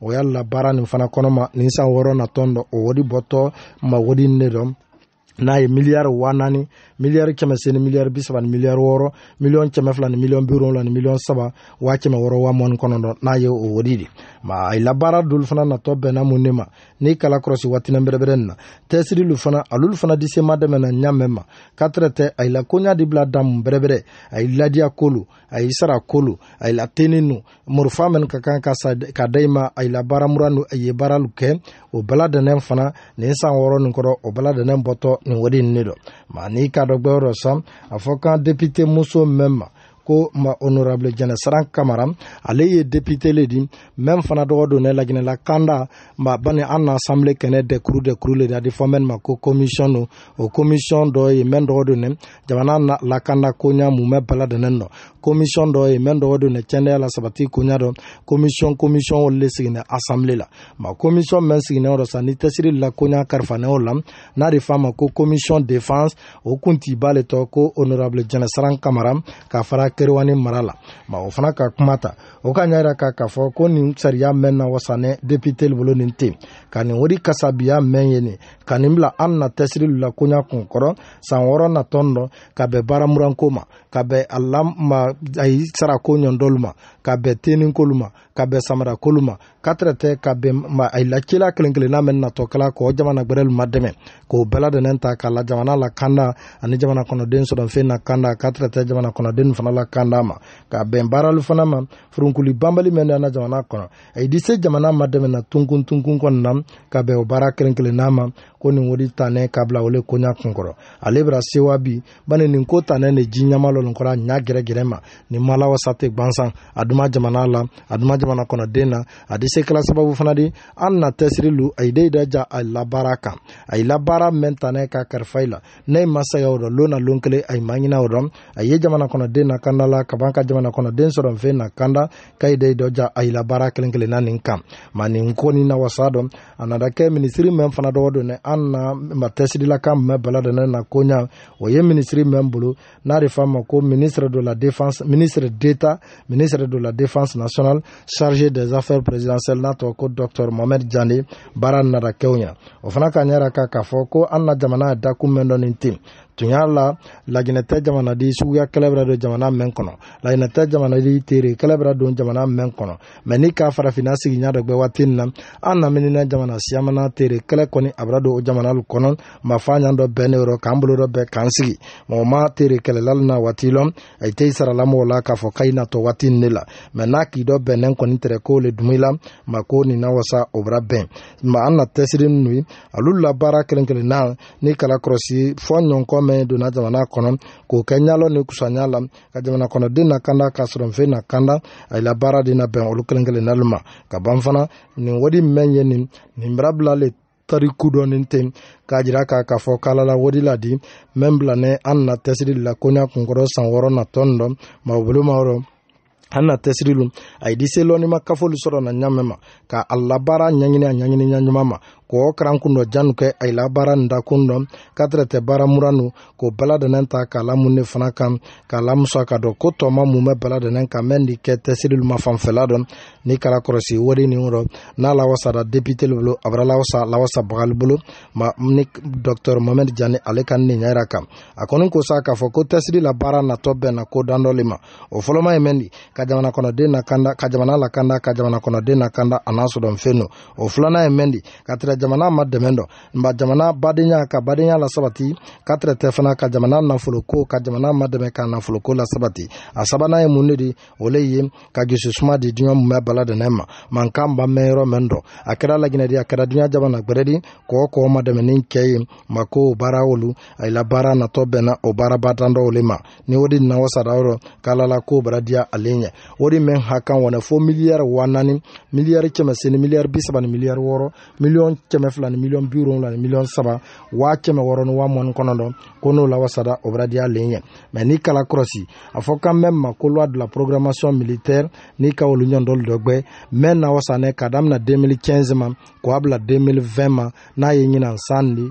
o y'a la baara nin fana kɔnɔma nin san wɔɔrɔ na tɔn dɔ o wari bɔtɔ ma wari ne dɔn n'a ye miliyari waa naani miliyari kɛmɛ seegin ni miliyari bi saba ni miliyari wɔɔrɔ miliyɔn kɛmɛ fila ni miliyɔn bi wolonwula ni miliyɔn saba waa kɛmɛ wɔɔrɔ waa mɔni kɔnɔntɔn n'a ye o wari de ma a labaara dolu fana natɔ bɛnna mun ne ma n'i kala kɔlɔsi waatinen bɛrɛbɛrɛ nin na tɛsiri lu fana alulu fana disema dɛmɛna ɲamɛ ma katrɛ tɛ a la koɲa di bila damu bɛrɛbɛrɛ a ye ladiya kolu a y'i sara kolo a y'i latenen no morifa min ka kan ka sa ka da i ma a y'i la baara mura no a ye baaralu kɛ o bala dɛnɛn fana nin san wɔɔrɔ nin kɔrɔ o bala dɛnɛn bɔtɔ nin wari in ne dɔ ma n'i ka dɔ gbɛyɔrɔ san a fɔ kan depite muso mɛn ma ko ma honorable jɛnɛsaran kamara ale ye depitele di mɛn fana dɔgɔ don ne laginɛla kanda ma bani an na asanbile kɛnɛ dɛkuru dɛkuru le di a di fɔ mɛn ma ko komisiyɔn don o komisiyɔn dɔ ye mɛn dɔgɔ don ne jamana lakanda koɲa mumɛ bɛɛ ladɛnnen dɔ komisiyɔn dɔ ye mɛ dɔgɔ don ne cɛndɛya la sabati koɲa dɔ komisiyɔn komisiyɔn olu le siginɛ asanbile la ma komisiyɔn mɛ siginɛ dɔ sa ni tɛsiri la koɲa karifanɛw la n'a de f'a ma ko komisiyɔn defense o kun t'i b'ale tɔ ko honorable jɛnɛsaran kamara ka fara kerewani mara la ma o fana ka kuma ta o ka ɲa yira ka k'a fɔ ko nin sariya mɛn na wasanɛ depiteli bolo nin ten ka nin wari kasabiya mɛn ye nin ka nin bila an na tɛsiri la koɲa kun kɔrɔ san wɔɔrɔ na tɔn dɔ ka bɛn baaramuranko ma ka bɛn alama ayi sarako ɲɔndɔlu ma ka bɛn teninkolu ma ka bɛn samarakolu ma katrɛtɛ ka bɛn ma ayi lacila kelen kelenna mɛ natɔkɛla k'o jamana gbɛrɛlu ma dɛmɛ k'o bɛɛ ladɛnɛn ta k'a la jamana la kanda ani jamana kɔnɔden sɔrɔnfen na kanda katrɛtɛ jamana kɔnɔden fana la kanda ma ka bɛn baaralu fana ma furunkuli banbali mɛ na jamana kɔnɔ ayi dise jamana ma dɛmɛ na tunkun tunkun kɔnɔna ka bɛn o baara kelen kelenna ma ko nin wari tanɛ ka bila wele koɲa kun kɔrɔ ale bɛra sewa bi bani nin ko tanɛ ne ji ɲama lɔ nin kɔrɔ a ɲa gɛrɛgɛrɛ ma ni malawasa tɛ gwansan a duma jamana la a duma jamana kɔnɔden na a de se kɛla sababu fana di an na tɛsiri lu a ide da ja a labaara kan a yi labaara mɛn tanɛ ka karifa i la ne masaya o dɔ lon na lon kelen a ye maɲina o dɔn a ye jamana kɔnɔden na kanda la kaban ka jamana kɔnɔden sɔrɔ nfe na kanda ka ye de dɔ ja a yila baara kelen kelen na nin kan ma nin ko ni na wasa dɔn a nana kɛ minisiri mɛn fana dɔgɔ don ne an na ma tɛsirila kan mɛn bala dɛnɛ na koɲa o ye minisiri mɛn bolo n'a de fama ko ministre de la défense ministre d'état ministre de la défense nationale chargé des affaires présidentielles n'a tɔgɔ ko docteur mohamed jande baara nara kɛw ɲɛ o fana ka ɲɛra ka k'a fɔ ko an na jamana ye dakun mɛn dɔ nin ten tun y'a la laginɛ tɛ jamanadi suguya kɛlɛ bɛra don jamana mɛn kɔnɔ laginɛ tɛ jamanadi tere kɛlɛ bɛra don jamana mɛn kɔnɔ mɛ ni ka farafinna sigiɲa dɔ bɛ waati nin na an naminina jamana siyamana tere kɛlɛ kɔni abara don o jamanalu kɔnɔ ma fa ɲan dɔ bɛɛ ne yɔrɔ k'an bolo dɔ bɛɛ k'an sigi mɔgɔ ma tere kɛlɛlalu na waati lɔ i tɛ sarala mɔgɔ la k'a fɔ kayi natɔ waati nin de la mɛ n'a k'i dɔ bɛnnen kɔni tɛrɛ ko le dumi la ma ko nin na wasa o bara bɛn ma an na tɛsiri nu ye alu la baara kelen kelen na ni kala kɔlɔsi fɔ ɲɔgɔn kɔ mɛn donna jamana kɔnɔ k'o kɛ ɲalɔ ni kusanya la ka jamana kɔnɔden na kanda ka sɔrɔ nfe na kanda a ila baara de na bɛn olu kelen kelen nali ma ka ban fana nin wari mɛn ye nin nin bara bila le tari kudɔnnen tɛ k'a jira k'a k'a fɔ k'ala la wari la di mɛn bila ne an na tɛsiri la ko n'a kunkɔrɔ san wɔɔrɔ na tɔn dɔ maa bolo ma yɔrɔ an na tɛsiri lu a ye dise lɔnni ma kafolu sɔrɔ na ɲamɛ ma ka a labaara ɲɛɲini a ɲɛɲini ɲaɲuman ma k'o karan kun dɔ janu kɛ a ila baara nin da kun dɔ ka tɛrɛ tɛ baara mura nu k'o bala dɛnɛn ta k'a la mun ne fana kan k'a la musa ka dɔ ko tɔma mun bɛ bala dɛnɛn kan mɛ ni kɛ tɛsirilu ma fanfɛla dɔ ni kala kɔrɔsi wari nin dɔ n'a lawasara depiteli bolo a bara lawasa lawasa bagali bolo ma ni dɔktɛr mamɛdi jani ale ka nin ɲɛra kan a kɔni ko sa k'a fɔ ko tɛsiri la baara natɔ bɛn na ko dan dɔ le ma o fɔlɔma ye mɛn di ka jamana kɔnɔden na kanda ka jamana lakanda ka jamana kɔnɔden na kanda a n'a sɔdɔn fen no o filanan ye mɛn di ka tɛrɛ jamana ma dɛmɛ dɔ nka jamana badenya ka badenya la sabati ka tɛrɛ tɛ fana ka jamana nafoloko ka jamana ma dɛmɛ ka nafoloko la sabati a sabanan ye mun de di o le ye ka dusu suma di duɲa mun bɛ bala dɛnɛ ma man kan ba mɛn yɔrɔ mɛn dɔ a kɛra laginɛ di a kɛra duɲa jamana gbɛrɛ di kɔɔ kɔɔ ma dɛmɛ ni cɛ ye ma ko baara wolu a la baara natɔ bɛnna o baara batandɔw le ma ni wodi na wasara yɔrɔ kalala ko bara diya ale ɲɛ wodi mɛn hakan wɔnɛ fo miliyari wa naani miliyari kɛmɛ seni miliyari bi saba ni miliyari wɔɔrɔ miliyɔn kɛmɛ fila ni miliyɔn bi wolonwula ni miliyɔn saba waa kɛmɛ wɔɔrɔ ni waa mɔni kɔnɔ dɔn ko n'o lawasada o bara diya ale ɲɛ mɛ ni kala kɔrɔsi a fɔ kan bɛ ma ko loi de la programmation militaire ni ka olu ɲɔn dɔli dɔ gbɛ mɛ na wasanɛ ka damina 2015 ma k'a bila 2020 ma n'a ye ɲinan san di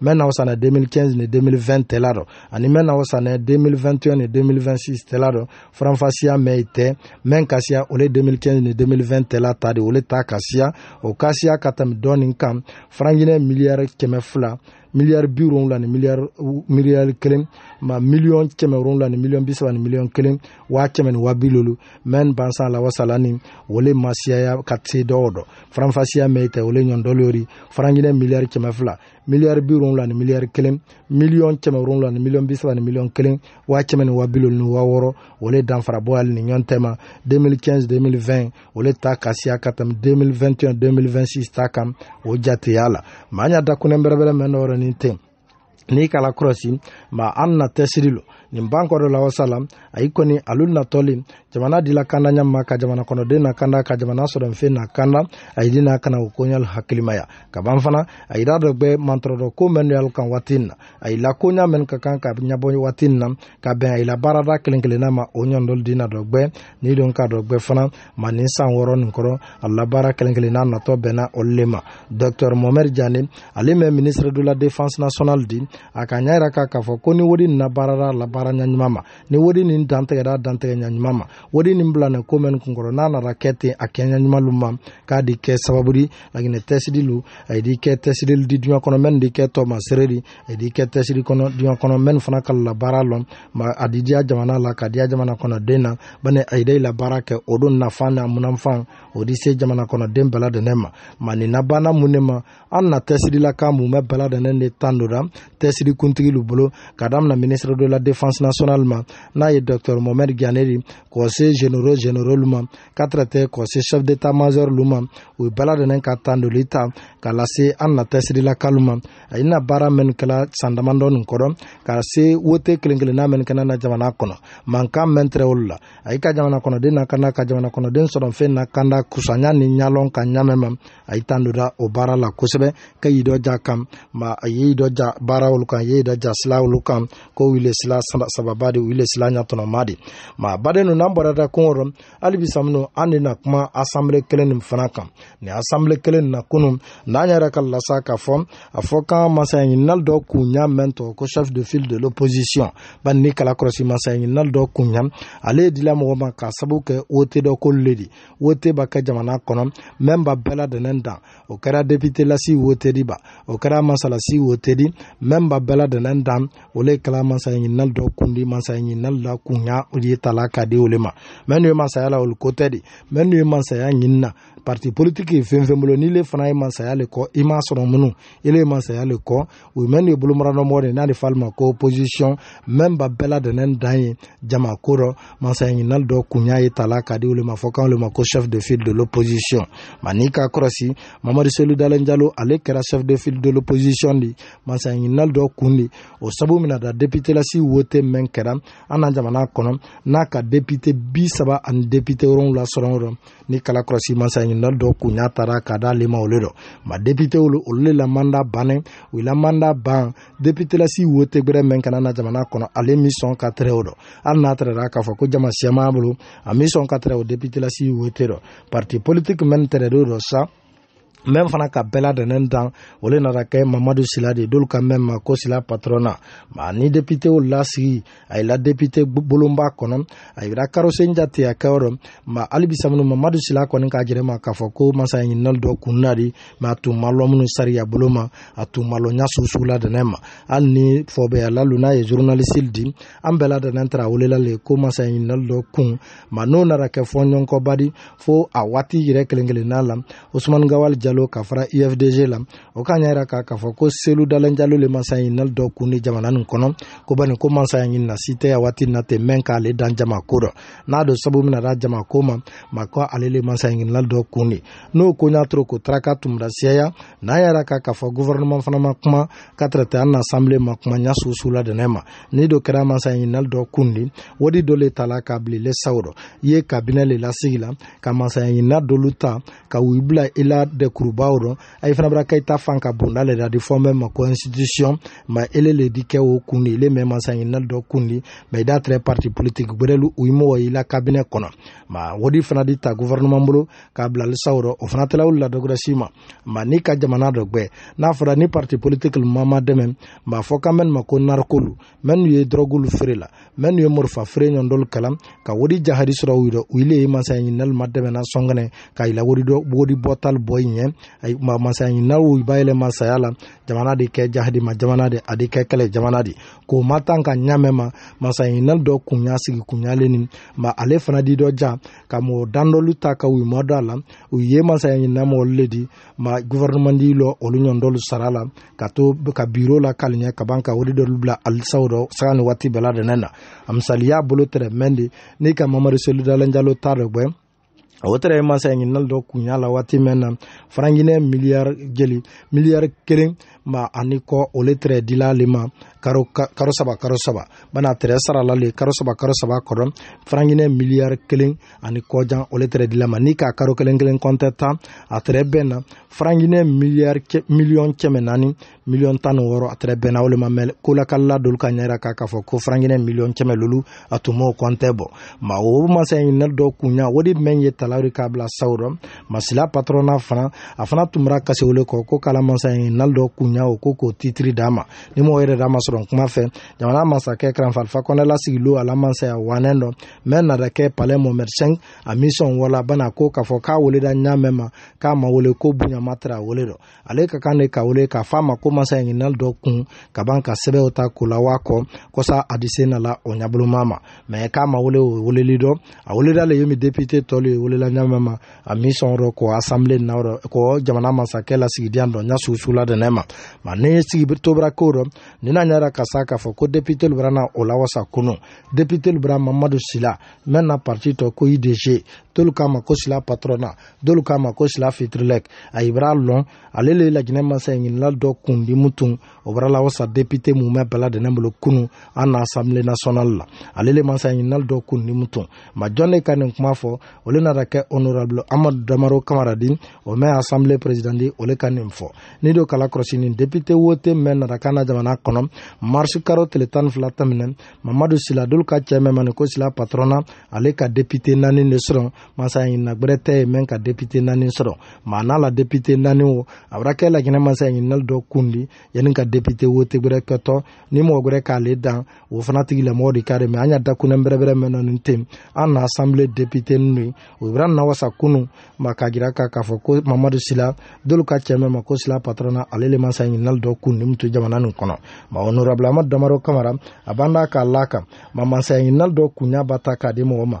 mɛ na o sanɛ 2015 ni 2020 tɛla dɔ ani mɛ na o sanɛ 2021 ni 2026 tɛla dɔ faranfasiya mɛ i tɛ mɛ kasiya ole 2015 ni 2020 tɛla ta de ole ta kasiya o kasiya ka tɛmɛ dɔɔnin kan faranjinɛ miliyari kɛmɛ fila miliyari bi wolonwula ni miliyari miliyari kelen ma miliyɔn kɛmɛ wolonwula ni miliyɔn bi saba ni miliyɔn kelen waa kɛmɛ ni waa bi lolu mɛn bansan la wasala ni wole masiyaya ka se dɔw dɔ faranfasiya mɛ tɛ ole ɲɔn dɔliyori faranginɛ miliyari kɛmɛ fila miliyari bi wolonwula ni miliyari kelen miliyɔn kɛmɛ wolonwula ni miliyɔn bi saba ni miliyɔn kelen waa kɛmɛ ni waa bi ni waa wɔɔrɔ ole danfara bɔ hali ni ɲɔn tɛma 2015 2020 ole ta ka siya ka tɛmɛ 2021 2026 ta kan o jateya la maa ɲa da kunɛ bɛrɛbɛrɛ mɛn dɔ yɔrɔ ni ten n'i kala kɔlɔsi ma an na tɛsiri lo nin ban kɔdɔ la wasala a yi kɔni alu natɔli jamana dila kanda ɲa ma ka jamana kɔnɔden na kanda ka jamana sɔrɔnfen na kanda a yi dina kana o koɲal hakilimaya ka ban fana a yira dɔ bɛ mantɔrɔdɔ ko mɛn yal kan waati na a yi la koɲa mɛn ka kan ka ɲabɔ waati na ka bɛn a yi la baarada kelen kelenna ma o ɲɔndɔli dina dɔ gbɛ ni don ka dɔ gbɛ fana ma nin san wɔɔrɔ nin kɔrɔ a labaara kelen-kelenna natɔ bɛnna olu le ma dɔctr mohamɛd jane ale mɛ ministre de la défense nationale di a ka ɲa yira ka k'a fɔ ko ni wodi nin labaarara labaara ɲaɲuman ma ni wodi nin dantɛgɛra dantɛgɛ ɲaɲuman ma wodi nin bilana ko mɛn kunkɔrɔ n'a nana kɛ ten a kɛ ɲaɲuman lu ma k'a di kɛ sababudi laginɛ tɛsidi lu a di kɛ tɛsidili di duɲa kɔnɔ mɛn di kɛ tɔma seredi edi kɛ tɛsiri kɔnɔ diɲɛ kɔnɔ mɛn fana ka la baara lɔn ma a di diya jamana la ka diya jamana kɔnɔ den na bani a yida la baara kɛ o don nafan n'a munafan o di se jamana kɔnɔ den bɛɛ ladɛnɛ ma ma nin na banna mun ne ma an na tɛsiri la kan mun bɛ bɛɛ ladɛnɛ de tan dora tɛsiri kuntigi lu bolo ka damina ministre de la défense nationale ma n'a ye docteur mohamed gianeri conseil généraux généraux lu ma quatre tɛ conseil chef d'état majeur lu ma u ye bɛɛ ladɛnɛ ka tan doli ta ka lase an na tɛsiri la kalu ma a ina baara min kɛla san damadɔ nin kɔrɔ ka se wote kelen kelenna min kɛnɛ na jamana kɔnɔ mankan mɛn tɛrɛ olu la a y'i ka jamana kɔnɔden na kanda ka jamana kɔnɔden sɔrɔ fɛn na kanda kusanya ni ɲalɔn ka ɲamɛ ma a y'i tan dora o baara la kosɛbɛ ka y'i dɔ ja kan ma a y'i dɔ ja baara olu kan y'i dɔ ja sila olu kan ko wile sila sababa de wile sila ɲatɔnɔma de ma baden ninnu n'an bɔra da kun kɔrɔ hali bi samino an de na kuma asanbile kelen nin fana kan ni asanbile kelen na kunu n'an yɛrɛ ka lasa k'a fɔ a fɔ kan masaya ɲininali dɔ kun ɲa mɛn tɔ ko chef de file de l'opposition bari ni kala kɔlɔsi masaya ɲininali dɔ kun ɲa ale dila mɔgɔ ma k'a sabu kɛ wote dɔ ko le di wote b'a kɛ jamana kɔnɔ mɛn ba bɛɛ ladɛnɛn dan o kɛra depitelasi wo teri ba o kɛra masalasi wo teri mɛn ba bɛɛ ladɛnɛn dan o le kala masaya ɲininali dɔ kundi masaya ɲininali la kunya o ye tala ka di o le ma mɛ n'u ye masaya la olu ko tɛ de mɛ n'u ye masaya ɲinina parti politiki fɛn fɛn bolo n'i le fana ye masaya le kɔ i m'a sɔrɔ minnu i le masaya le kɔ u ye mɛn de bolomaradɔmɔgɔ de n'a de fɔ ma ko position mɛn ba bɛɛ ladɔnnen dan ye jama ko dɔ mansa ɲinali dɔ kunya ye tala ka di olu ma fɔ kan ma ko chef de file de l'opposition ma n'i ka kɔrɔsi mamadu selu dalen jalo ale kɛra chef de file de l'opposition de mansa ɲinali dɔ kun de o sabu mina da depitelasi wote mɛn kɛra an na jamana kɔnɔ n'a ka depite bi saba ani depite wɔrɔnwula sɔrɔ ni kala kɔlɔsi mansa ɲininali dɔ kun y'a taara ka da ale ma olu dɔ ma depitew olu le lamanda bannen u lamanda ban depitelasi wo tegbɛrɛ mɛn kana na jamana kɔnɔ ale min sɔn ka tɛrɛ o dɔ hali n'a tɛrɛra k'a fɔ ko jama siyama bolo a min sɔn ka tɛrɛ o depitelasi wo te dɔ parti politique mɛn tɛrɛ do dɔ sa mɛn fana ka bɛɛ ladɛnɛn dan o le nana kɛ mamadu sila de dolu ka mɛn ma ko sila patrɔna ma ni depitew lasigi a ye la depite bolonba kɔnɔ a yira karosen jate a kɛyɔrɔ ma alibisa minnu mamadu sila kɔni k'a jɛrɛ ma k'a fɔ ko masa ɲininali dɔ kun na de ma a tun ma lɔ minnu sariya bolo ma a tun ma lɔ ɲa susu ladɛnɛn ma hali ni fɔbɛya lalu n'a ye journaliste di an bɛɛ ladɛnɛn tara welela le ko masa ɲininali dɔ kun ma n'o nana kɛ fɔ ɲɔgɔnkɔbadi fo a waati yɛrɛ kelen-kelenna la usumani gawal jalo ka fara ufdg la o k'a ɲa yira k'a k'a fɔ ko selu dalen jalo le mansa ɲininali dɔ kun ni jamana nin kɔnɔ ko bani ko mansa ɲinina si tɛ a waati na ten mɛn k'ale dan jama ko dɔ n'a don sabu mina da jama ko ma ma ko ale le mansa ɲininali dɔ kun de n'o ko ɲa toro ko taraka tumura siyaya n'a yɛrɛ k'a k'a fɔ gouvernement fana ma kuma ka tɛrɛtɛ an na sanbile ma kuma ɲa susu la dɛnɛ ma ni do kɛra masa ɲinali dɔ kundi wodi dɔ le tala ka bilele saw dɔ i ye kabinɛ le lasigi la ka masaya ɲinina dolu ta ka u bila i la dɛkurubaw dɔ a ye fana bara ka i ta fan ka bonda le la di fɔn bɛ ma constitution ma ele le di kɛ o kundi ile mɛ masaya ɲinina dɔ kundi ma i da tɛrɛ parti politique berelu u yi mɔgɔ i la kabinɛ kɔnɔ ma wodi fana di ta gouvernement bolo k'a bilali saw dɔ o fana tɛla wuli la dɔgɔrɛsi ma ma n'i ka jamana dɔ gbɛ n'a fɔra ni parti politique ma ma dɛmɛ ma fɔ kan bɛ ma ko narkolu mɛ n'u ye dɔrɔgulu feere la mɛ n'u ye morifa feere ɲɔndɔli kalan ka wari jahari sɔrɔ u yɛrɛ u ile ye masa ɲinali ma dɛmɛna sɔngɛnɛ ka ila wari dɔ wari bɔtali bɔ i ɲɛ ma masa ɲinaliw bayɛlɛma saya la jamana de kɛ jahadi ma jamana de a de kɛ kɛlɛ jamana de k'o ma tan ka ɲamɛ ma masa ɲinali dɔ kun y'a sigi kun yalen ni ma ale fana di dɔ ja ka mɔgɔ dandɔlu ta ka u ma dɔ a la u ye masaya ɲinina ma olu le di ma gɔvɛrɛnɛmandi lɔ olu ɲɔndɔlu sara la ka to ka biro la kaliɲɛ ka ban ka wari dɔlu bila alisaw dɔ saga ni waati bɛɛ la dɛnɛ na a misali y'a bolo tɛrɛ mɛn de ni ka mamadu seludalɛnjalo ta dɔ gbɛ o tɛrɛ ye masaya ɲininali dɔ kunya la waati mɛn na farankinen miliyari jeli miliyari kelen ma ani kɔ o le tɛrɛ dila le ma karo karo saba karo saba bana tɛrɛ sara la le karo saba karo saba kɔrɔ faranginɛ miliyari kelen ani kɔjan o le tɛrɛ dila ma ni k'a karo kelen kelen kɔntɛ tan a tɛrɛ bɛɛ na faranginɛ miliyari miliyɔn kɛmɛ naani miliyɔn tan ni wɔɔrɔ a tɛrɛ bɛɛ na o le ma mɛ ko lakalila dolu ka ɲɛra k'a k'a fɔ ko faranginɛ miliyɔn kɛmɛ lolu a tun b'o kɔntɛ bɔ ma o masa in ne dɔ kun ya o de mɛn ye talari k'a bila saw rɔ masila patɔrɔnna fana a fana tun bara kasewele kɔ ko kala masa in nal dɔ kun ya o ko k'o titiri d'a ma ni mɔgɔ yɛrɛ d'a ma sɔrɔ kuma fɛ jamana masakɛ karanfalifa kɔnɛla sigilo ala masaya wanɛn dɔ mɛ nada kɛ palɛ mɔmɛri sɛn a misɔn wala bana ko k'a fɔ k'a wele da ɲa mɛn ma k'a ma wele ko bonyama tara wele dɔ ale ka kan de ka wele k'a fɔ a ma ko masa ɲininali dɔ kun ka ban ka sɛbɛnw ta k'o la waa kɔ kɔsa a di se nana o ɲɛboloma ma mɛ k'a ma wele o weleli dɔ a welela le ye mi depite tɔlu ye welela ɲamɛ ma a mi sɔn yɔrɔ k'o asanbile na yɔrɔ k'o jamana masakɛ la sigidiyan dɔ ɲa susu la dɛnɛ ma ma ni ye sigi tobira ko dɔ ni na ɲara ka sa k'a fɔ ko depite lubara na o lawasa kunu depite lubara mamadu sila mɛ na parti tɔ ko idg tolu k'a ma ko sila patrɔna dolu k'a ma ko sila fitrilɛk a ibra lɔn ale le lajinɛ masa ɲinila dɔ kundi mu tun o bara la wasa depite mun bɛ bala dɛnɛ bolo kunu an na asamble nasional la ale le masa ɲinali dɔ kundi mu tun ma jɔn le ka nin kuma fɔ o le nara kɛ honorable amadu damaro kamaradin o mɛ asamble presidenti o le ka nin fɔ ni do kala kɔrɔsi nin depite wote mɛ nara kan na jamana kɔnɔ marsi karo tile tan fila tɛmɛnɛ mamadu sila dolu ka cɛɛ mɛmani ko sila patrɔna ale ka depite naani de sɔrɔ masa in na gbɛrɛ tɛ ye mɛn ka depite naani sɔrɔ maa n'a la depite naani wo a bɔra kɛ laginɛ masa in ɲininali dɔ kundi yanni ka depite wote gbɛrɛ kɛtɔ ni mɔgɔ gbɛrɛ k'ale dan o fana tigilamɔgɔ de ka de mɛ an y'a dakunɛ bɛrɛbɛrɛ mɛn nɔ nin ten an na asanbile depite ninnu ye o bɛra na wasa kunu ma ka jira ka k'a fɔ ko mamadu sila dolu ka cɛ mɛn ma ko sila patrɔna ale le masa in ɲininali dɔ kundi min to jamana nin kɔnɔ ma honorable amadu damaro kamara a b'an da k'a la kan ma masa in ɲininali dɔ kunya ba ta k'a di mɔgɔ ma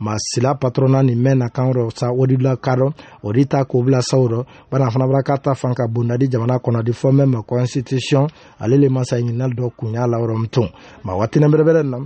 ma sila patrona ni mɛn na kan rɔ sa o de la ka dɔn o de ta k'o bila saw rɔ bana fana bara k'a ta fan ka bonda di jamana kɔnɔ di fɔ mɛn ma constitution ale le masa ɲininkali dɔ kun y'a la yɔrɔ min ton ma waati na bɛrɛbɛrɛ na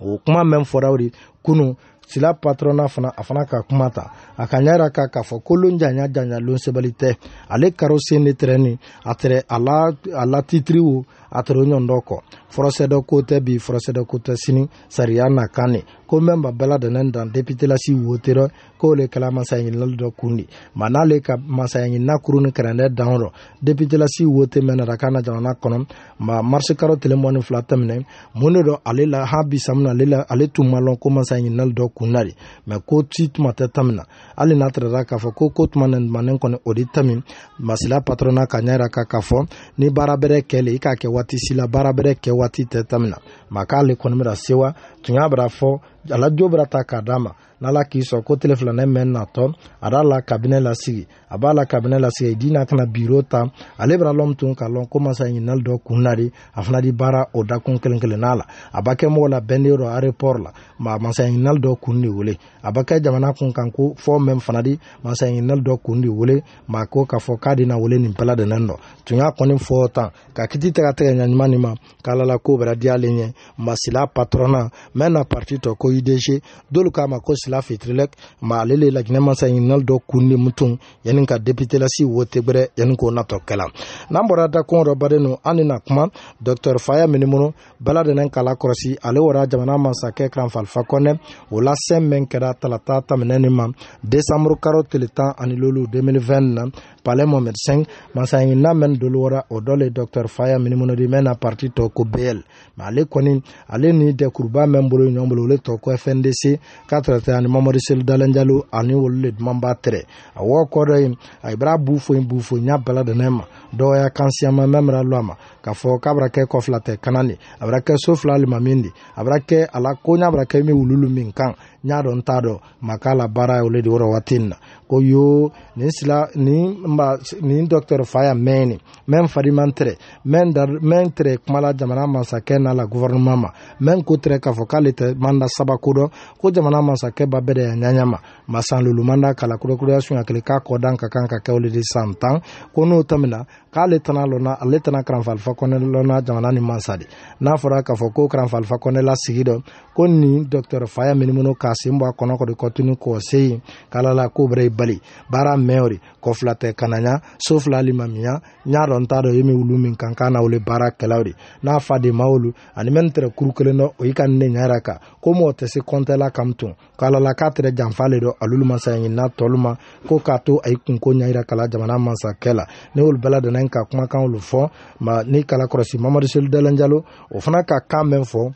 o kuma mɛn fɔra o de kunu sila patrona fana a fana ka kuma ta a ka ɲa ka k'a fɔ kolon janya janyalon sebali tɛ ale karo sen de tɛrɛni a tɛrɛ a la a la titiri wo a tɛrɛ ɲɔgɔn dɔ kɔ forosɛ dɔ ko tɛ bi forosɛ dɔ ko tɛ sini sariya na kan de ko n bɛ ma bɛɛ ladɛnɛn dan depitelasi woterɔ k'o le kɛla masayaɲininali dɔ kun di ma n'ale ka masayaɲinina kuru ni kɛrɛndɛ dan rɔ depitelasi wote mɛnara kan na jamana kɔnɔ ma marisikaro telen mɔni fila tɛmɛnɛ mun de dɔ ale la ha bi samina ale la ale tun ma lɔn ko masayaɲininali dɔ kun na de mɛ ko ti tuma tɛ tamina hali n'a tɛrɛra k'a fɔ ko ko tuma nɛndumanen kɔni o de tami masila patrɔna ka ɲɛ yira ka k'a fɔ ni baara bɛrɛ kɛlen i k'a kɛ waati si la baara bɛrɛ kɛ waati tɛ tamina ma k'ale kɔni bɛna sewa tun y'a bara fɔ alajo bɛna ta k'a d'a ma n'ala k'i sɔn ko tele filanɛ mɛn natɔ a d'a la kabinɛ lasigi a b'a la kabinɛ lasigi di n'a kana biro ta ale bɛna lɔm tun k'a lɔn ko masa ɲinali dɔ kun na de a fana di baara o dakun kelen kelenna la a b'a kɛ mɔgɔ la bɛndeyɔrɔ arepɔr la ma masa ɲinali dɔ kun de wele a b'a kɛ jamana kun kan ko fɔ mɛn fana di masa ɲinali dɔ kun de wele ma ko k'a fɔ k'a de na wele nin bɛɛ ladɛnɛn dɔ tun y'a kɔni fɔ tan ka kiti tɛgɛ tɛgɛ ɲaɲuman nin ma kalala ko bara diyalen ye ma sila patrɔnna mɛ na parti tɔ ko idc dolu k'a ma ko sila fitilɛk ma ale le laginɛ masa ɲininali dɔ kundi mutun yani ka depitelasi wotegbɛrɛ yani k'o natɔ kɛla n'an bɔra da kɔn dɔ baden no an na kuma dɔktɔr faya minimunu bala dɛnɛ kala kɔrɔsi ale wara jamana masakɛ kan falifa kɔnɛ o la sɛn mɛn kɛra talata taminɛ ni ma desanburu karo tile tan ani lolu 2020 na palais mohamed seng masayi na mɛn dolo wara o dɔ le docteur faya minimunodi mɛn na parti tɔ ko bl ma ale kɔni ale ni dɛkuruba mɛn bolo ɲɔgɔn bolo ole tɔ ko fndc ka tɛrɛtɛ ani mamadu selu dalenjalo ani wolu le duman b'a tɛrɛ a wɔ kɔ dɔ ye a ibra bu foyi bu foyi ɲa bɛla dɛnɛ ma dɔgɔya kansiyama mɛmira lɔ a ma k'a fɔ k'a bɛra kɛ kɔfila tɛ kanan de a bɛra kɛ so fila limamin de a bɛra kɛ ala ko ɲa bɛra kɛ min wululu min kan ɲa dɔn t'a dɔn ma k'a la baara ye olu de yɔrɔ waati in na ko yo nin sila nin ma nin dɔkitɛri fa ya mɛn nin mɛn fariman tɛrɛ mɛn dar mɛn tɛrɛ kuma la jamana masakɛ n'a la gouvernement ma mɛn ko tɛrɛ k'a fɔ k'ale tɛ manda saba ko dɔn ko jamana masakɛ ba bɛɛ de ya ɲaɲa ma masan lulu manda kala kurakurayasiɲɛ kelen k'a kɔdan ka kan ka kɛ olu de san tan ko n'o tɛmɛna k'ale tana lɔnna ale tana karanfalifa kɔnɛ lɔnna jamana ni mansa de n'a fɔra k'a fɔ ko karanfalifa kɔnɛ la sigi dɔ ko nin dɔktɔr faya minimunu k'a sen bɔ a kɔnɔ kɔdi kɔtuni k'o se yen k'ala la ko bɛrɛ bali baara mɛori kɔ fila tɛ kananya so fila limamiya n y'a dɔn n t'a dɔn ye min wulu min kan k'a na wele baara kɛlaw de n'a fa de ma wulu ani mɛn tɛrɛ kuru kelen dɔ o y'i ka ne ɲɛra kan ko mɔgɔ tɛ se kɔntɛla kam tun k'a la k'a tɛrɛ janfa le dɔ alulu masa ye n'a tɔlu ma ko k'a to a ye kunko ɲɛyira kala jamana masakɛ la ne y'olu bɛɛ ladonna ka kumakan olu fɔ ma ni kala kɔlɔsi mamadu selu dalanjalo o fana ka kan mɛn fɔ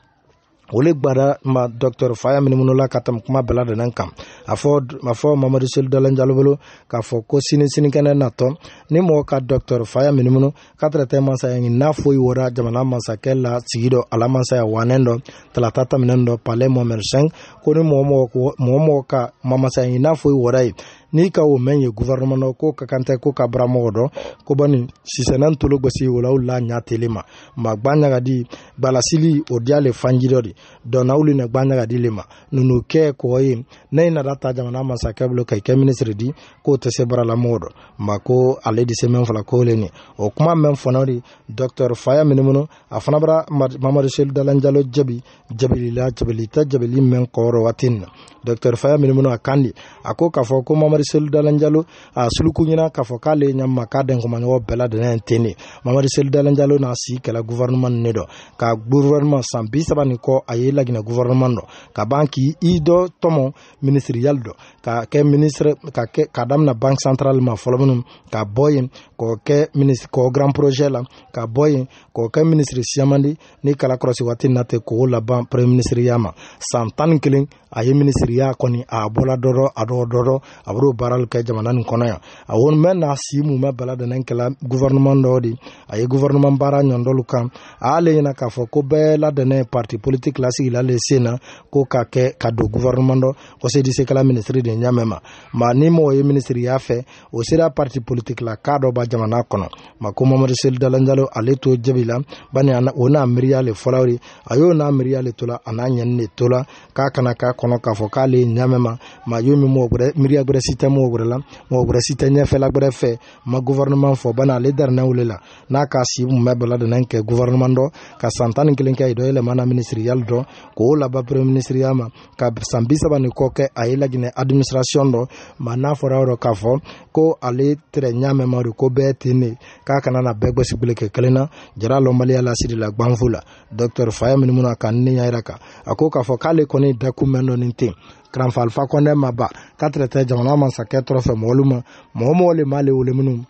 o le gbada ma dɔktɔr faya minimunu la ka tɛmɛ kuma bɛɛ ladonna kan a fɔ a fɔ mamadu selu dalanjalo bolo k'a fɔ ko sini sinikɛnɛ natɔ ni mɔgɔ ka dɔktɔr faya minimunu katra tɛ masaya ɲi n'a foyi wora jamana masakɛ la sigi dɔ ala masaya wanen dɔ talata tɛmɛnen dɔ palais momer 5 ko ni mɔgɔ mɔgɔ mɔgɔ mɔgɔ ka ma masaya ɲi n'a foyi wora ye n'i ka o mɛn ye gouvernement dɔ ko ka kan tɛ ko ka bara mɔgɔ dɔ ko bani sisɛnɛn tolo gosi wolaw la ɲa tele ma ma gba ɲagadi balasili o diya le fanji dɔ de dɔnna wuli na gba ɲagadi le ma nunu kɛ kɔɔ ye ne nada ta jamana masakɛ bolo ka i kɛ ministre di k'o tɛ se baralamogo dɔ ma ko ale de se mɛn fana ko le ni o kuma mɛn fana de dɔkitɛri faya minnu minnu a fana bara mamadu selu dalanjalo jabi jabilila jabilita jabili mɛn kɔrɔ waati na dɔkitɛri faya minnu minnu a kan di a ko k'a fɔ ko mamadu selu dalanjalo a suluku ɲɛna k'a fɔ k'ale ɲama k'a dɛnkɔmaɲɔgɔn bɛɛ ladɛnɛ ye ten de mamadu selu dalanjalo n'a si kɛlɛ guvɛrɛnɛman ne dɔ ka guvɛrɛnɛman san bi saba ni kɔ a ye laginɛ guvɛrɛnɛman dɔ ka ban k'i i dɔ tɔmɔ minisiriyali dɔ ka kɛ minisiri ka kɛ ka daminɛ bank santarali ma fɔlɔ minnu ka bɔ yen k'o kɛ minisiri k'o gran porozɛ la ka bɔ yen k'o kɛ minisiri siyamandi ni kala kɔlɔsi waati na ten k'o laban pere minisiriya ma san tan ni kelen a ye minisiriya kɔni a bɔla dɔdɔ a dɔgɔ dɔdɔ a b'o baarali kɛ jamana nin kɔnɔ yan a wɔni mɛ n'a si mun mɛ bala dɛnɛn kɛla guvɛrɛnɛman dɔ de a ye guvɛrɛnɛman baara ɲɔndɔlu kan a y'ale ɲɛna k'a fɔ ko bɛɛ ladɛnɛ parti politiki lasigila le sen na ko ka kɛ ka don gouvernement dɔ ɔsedisekala minisiri de ɲamɛ ma ma ni mɔgɔ ye minisiriya fɛ o sera parti politique la k'a dɔ ba jamana kɔnɔ ma ko mamadu seli dalanjalo ale to jabi la bani o n'a miiriya le fɔla de a y'o n'a miiriya le tola a n'a ɲɛni de tola k'a kana k'a kɔnɔ k'a fɔ k'ale ye ɲamɛ ma ma yo min mɔgɔ gwɛrɛ miiriya gwɛrɛ si tɛ mɔgɔ gwɛrɛ la mɔgɔ gwɛrɛ si tɛ ɲɛfɛla gwɛrɛ fɛ ma gouvernement fɔ bani ale darinɛ wele la n'a ka si mun bɛ bɛla dana kɛ gouvernement dɔ ka san tan ni kelen kɛ idɔ yɛlɛmana ministriyali dɔ k'o laba premier ministriya ma ka san bi saba ni kɔ kɛ a ye laginɛ administration dɔ ma n'a fɔra yɔrɔ k'a fɔ ko ale tɛrɛ ɲamɛma de ko bɛɛ ten ne k'a kana na bɛɛ gosi bile kɛ kelen na jara lɔnbaliya la siri la gbanfo la docteur faya minimuna ka ne ɲa yira kan a ko k'a fɔ k'ale kɔni dakunmɛn dɔ nin ten karanfalifa kɔnɛ ma ba k'a tɛrɛ tɛ jamana masakɛ tɔrɔ fɛ mɔgɔlu ma mɔgɔ mɔgɔ le m'ale wele minnu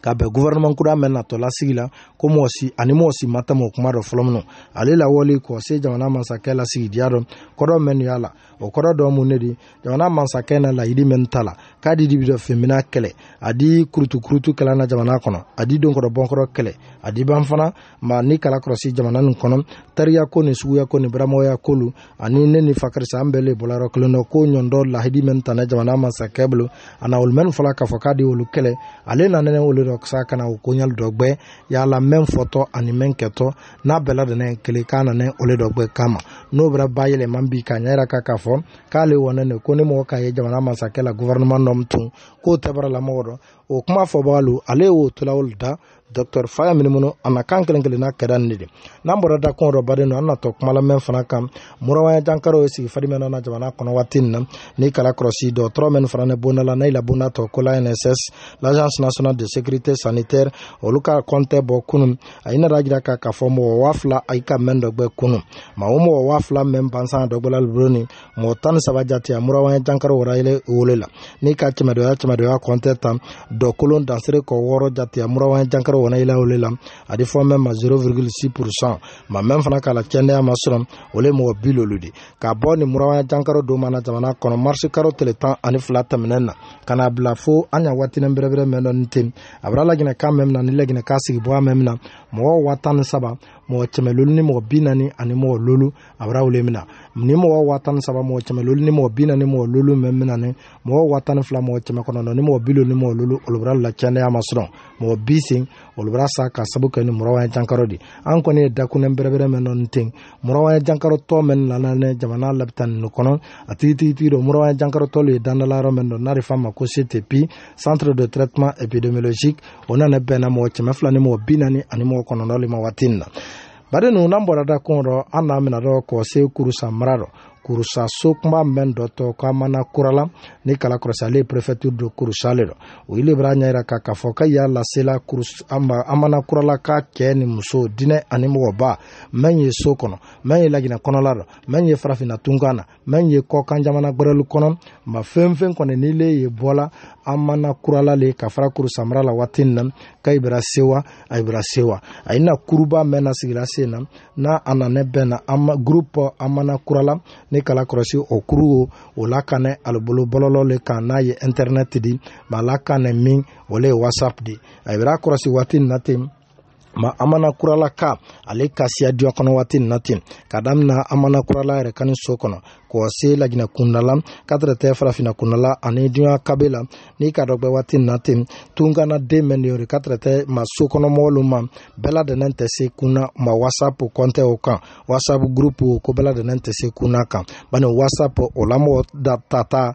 ka bɛn gouvernement kura mɛn natɔla sigi la ko mɔgɔ si ani mɔgɔ si ma tɛmɛ o kuma dɔ fɔlɔ minnu ale lawɔli kɔ se jamana masakɛ la sigidiya dɔ kɔrɔ mɛn y'a la o kɔrɔ dɔ mun ne di jamana masakɛ na layidu mɛn ta la k'a di dibi dɔ fɛnmina kɛlɛ a di kurutukurutu kɛlɛ na jamana kɔnɔ a di donkɔrɔ bɔnkɔrɔ kɛlɛ a di ban fana ma ni kala kɔlɔsi jamana nin kɔnɔ tariya ko ni suguya ko ni baramɔgɔya kolu ani ne ni fakarisa an bɛɛ le bɔlayɔrɔ kelen dɔ ko ɲɔndɔ lahidi mɛn tana jamana masakɛ bolo a na olu mɛn fɔla k'a fɔ k'a de olu kɛlɛ ale na nɛnɛ olu dɔ sa kana o koɲali dɔ gbɛ yala mɛn fɔtɔ ani mɛn kɛtɔ n'a bɛɛ ladana ye kelen k'a nanɛ olu dɔ gbɛ kama n'o bɛra ba yɛlɛman bi k'a ɲɛra ka k'a fɔ k'ale wɔnɛ ne ko ni mɔgɔ k'a ye jamana masakɛ la gouvernement dɔ tun k'o tɛbara lamɔgɔ dɔ o kuma fɔbaga lo ale y'o tolawolu da dɔktɛr fa y'a minimunu a na kan kelen kelenna kɛra nin de n'an bɔra da kun dɔ baden don an na tɔ kumalamɛn fana kan mɔrɔwaya dankaro ye sigi farimɛn na jamana kɔnɔ waati nin na ni kala kɔlɔsi dɔgɔtɔrɔ min fana ne bonda la n'a y'i labonda tɔ ko la nss l'agence nationale de sécurité sanitaire olu ka kɔntɛ bɔ kunun a yina da jira ka k'a fɔ mɔgɔ waa fila a y'i ka mɛn dɔ gbɛ kunun maa o mɔgɔ waa fila mɛn bansan dɔ gbɛla luroni mɔgɔ tan ni saba jate a murawaɲɛ jankari wɔrayɛlɛ wolo la n'i ka cɛmɛdɔya cɛmɛdɔya kɔntɛ tan dɔkolon dansere kɔ wɔɔrɔ jate a murawaɲɛ jankari wɔrayɛlɛ wolo la a di fɔn mɛn ma 0,6 pourcent ma mɛn fana k'a la cɛndɛya ma sɔrɔ o le mɔgɔ bi lolu de ka bɔ ni murawaɲɛ jankaro don mana jamana kɔnɔ marisi karo tile tan ani fila tɛmɛnɛn na ka na bila fo an y'a waatinen berɛberɛ mɛn dɔ ni ten a bara laginɛ kan mɛn na ni laginɛ ka sigi bɔ a mɛn na mɔgɔ waa tan ni saba mɔgɔ cɛmɛ lolu ni mɔgɔ bi naani ani mɔgɔ lolu a bara wele min na ni mɔgɔ waa tan ni saba mɔgɔ kɛmɛ lolu ni mɔgɔ bi naani mɔgɔ lolu mɛ min na ni mɔgɔ waa tan ni fila mɔgɔ kɛmɛ kɔnɔntɔn ni mɔgɔ bi lolu ni mɔgɔ lolu olu bara la kɛnɛya ma sɔrɔ mɔgɔ bi sen olu bara sa ka sabu kɛ ni mɔrɔwanya jankaro de an kɔni ye dakunɛ bɛrɛbɛrɛ mɛn nɔ ni ten mɔrɔwanya jankaro tɔ mɛn nana ne jamana labita ninnu kɔnɔ a tigi tigi tigi don mɔrɔwanya jankaro tɔ le ye dandala yɔrɔ mɛn dɔn n'a de fa ma ko ctp centre de traitement épidémiologique o nana bɛnna mɔgɔ kɛmɛ fila ni mɔgɔ bi naani ani mɔgɔ kɔnɔntɔn le ma waati nin na bari ninnu n'an bɔra da kun rɔ an n'a mina dɔ kɔ se kurusa mara rɔ kurusa so kuma mɛn dɔ tɔ ko an mana kurala ni kala kɔrɔsa ale prefɛtiri don kurusa le rɔ o ile bɛra ɲɛ yira ka k'a fɔ ka y'a lasela kurus an ma an mana kurala ka cɛɛ ni muso dinɛ ani mɔgɔba mɛn ye so kɔnɔ mɛn ye laginɛ kɔnɔla rɔ mɛn ye farafinna tunkan na mɛ ye kɔkan jamana gbɛrɛlu kɔnɔ ma fɛn fɛn kɔni ni le ye bɔla an mana kurala le ka fara kuru samara la waati na ka ibira sewa a ibira sewa a ina kuruba mɛn na sigira sen na n'a a nanɛ bɛn na an groupe an mana kurala ne kala kɔlɔsi o kuru o o la kanɛ alibolo bɔlɔlɔ le kan n'a ye internet di ma la kanɛ min o le ye whatsapp di a ibira kɔlɔsi waati na ten ma amana kurala ka ale ka siya diya kɔnɔ waati nin na ten ka damina amana kurala yɛrɛ kani so kɔnɔ k'o se laginɛ kundala katere tɛ farafina kundala ani dunya kabe la n'i ka dɔgbɛ waati nin na ten tun kana den mɛn de yɔrɔ katere tɛ ma so kɔnɔ mɔgɔlu ma bɛɛ ladɛnɛn tɛ se kunna ma whatsapp kɔntɛ o kan whatsapp groupe ko bɛɛ ladɛnɛn tɛ se kunna kan bani whatsapp o lamɔgɔ da tata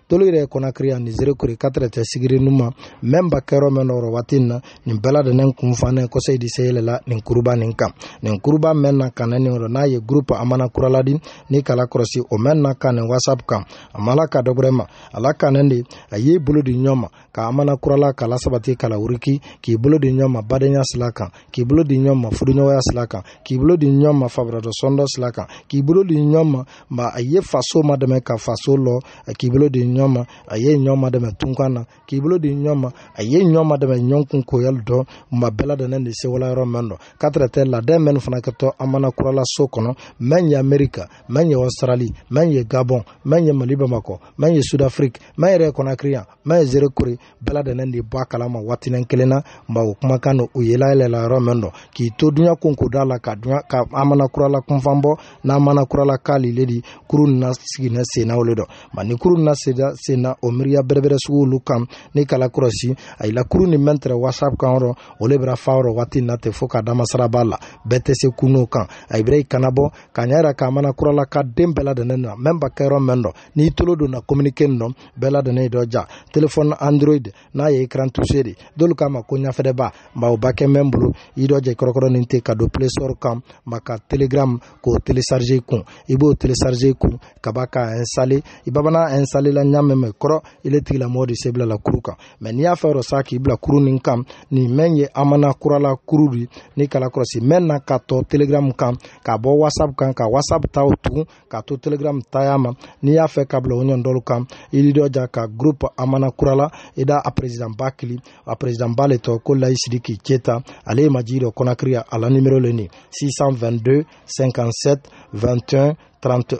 tolu yɛrɛ kɔnɔkiri yan nin zere kure katɛrɛ tɛ sigiri nu ma mɛn ba kɛyɔrɔ mɛn nɔrɔ waati nin na nin bɛɛ ladɛnɛn kun fanɛ kɔsɛ di se yɛlɛla nin kuruba nin kan nin kuruba mɛn na kanɛ nin yɔrɔ n'a ye gurupu amana kuraladi ni kala kɔrɔsi o mɛn na kan nin whatsapp kan a ma ala ka dɔgɔrɛ ma ala kanɛ de a y'i bolo di ɲɔgɔn ma ka amana kurala ka lasabati ka lawuriki k'i bolo di ɲɔgɔn ma badenya sila kan k'i bolo di ɲɔgɔn ma fuduɲɔgɔnya sila kan k'i bolo di ɲɔgɔn ma fabaratɔ sɔndɔ sila kan k'i bolo di ɲɔgɔn ma ma a ye faso ma dɛmɛ ka faso lɔ k'i bolo di ɲɔgɔn ma a ye ɲɔgɔn ma dɛmɛ tunkan na k'i bolo di ɲɔgɔn ma a ye ɲɔgɔn ma dɛmɛ ɲɔgɔn kun koyali dɔn ma bɛɛ ladɛnnen de sewala yɔrɔ mɛn dɔ katrɛ tɛ ladɛn mɛn fana kɛ tɔ amana kurala so kɔnɔ mɛn ye amerika mɛn ye ɔsarali mɛn ye gabɔn mɛn ye mali bamakɔ mɛn ye sudafiriki ma yɛrɛ kɔnɔkiri yan ma ye zere kori bɛɛ ladɛnnen de bɔ a kalama waatinen kelen na ma o kumakan don u yela yɛlɛla yɔrɔ min dɔ k'i to duɲa kun ko da la ka duɲa ka an mana kurala kunfan bɔ n'an mana kurala k'ale le di kuru nina siginɛ senna o le dɔ ma ni kuru nina senda senna o miiriya bɛrɛbɛrɛ sugu olu kan ni kala kɔrɔsi a yila kuru ni mɛn tɛrɛ whatsapp kan yɔrɔ o le bɛra fa yɔrɔ waati na tɛ fo ka damasara b'a la bɛɛ tɛ se kun'o kan a ibira i kana bɔ k'a ɲɛ yɛrɛ k'a mana kurala ka den bɛɛ ladɛnnen na mɛn ba kɛ yɔrɔ mɛn dɔ n'i tolo donna communiqué nin nɔ bɛɛ ladɔnnen dɔ ja telefɔni android n'a ye écran touché de dolu k'a ma ko ɲafɛdɛba ma o ba kɛ mɛn bolo i dɔ jɛ kɔrɔkɔrɔ nin te ka don play store kan ma ka telegram k'o télécharger kun i b'o télécharger kun ka ba ka installer i babana installer la ɲa mɛmɛ kɔrɔ i le tigilamɔgɔ de se bila la kuru kan mɛ n'i y'a fɛ yɔrɔ sa k'i bila kuru nin kan nin mɛn ye amana kurala kuru de n'i kala kɔlɔsi mɛn na ka tɔ telegram kan ka bɔ whatsapp kan ka whatsapp taw tugun k'a to telegram taya ma n'i y'a fɛ ka bila o ɲɔndɔlu kan i dɔ ja ka groupe amana kura la i da a président ba kili a président ba le tɔ ko layi sidiki ceta ale ye maji dɔ kɔnakiri a la nimero le ni 622 57 21 30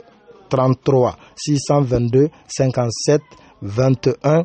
33 622 57 21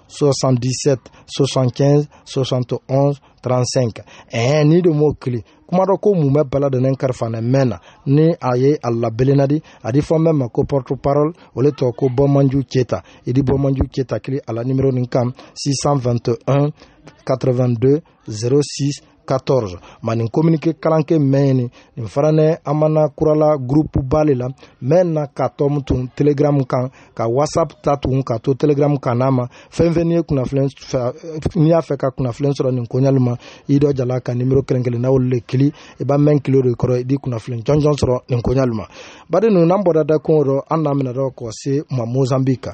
77 75 71 35 ɛɛ n'i don m'o kili kuma dɔ ko mun bɛ bala dɛnɛ karifa ne mɛn na ni a ye a labelenna di a di fɔ mɛn ma ko porte parole o le tɔgɔ ko bɔmanju keta i di bɔmanju keta kili a la nimero nin kan 621 82 06 14 manin kominike kalanke mɛnni nin faranɛ an mana kurala gurupu ba le la mɛn na ka tɔmu tun telegram kan ka whatsapp ta tun ka to telegram kan n'a ma fɛn fɛn n'i ye kunnafoni n'i y'a fɛ ka kunnafoni sɔrɔ nin koɲali ma i dɔ jala ka nimero kɛrɛnkelen na olu le kili i b'a mɛn kilo de kɔrɔ i b'i kunnafoni jɔnjɔn sɔrɔ nin koɲali ma baden ninnu n'an bɔra da kun dɔ an n'a minɛ dɔ kɔ se ma mozambique kan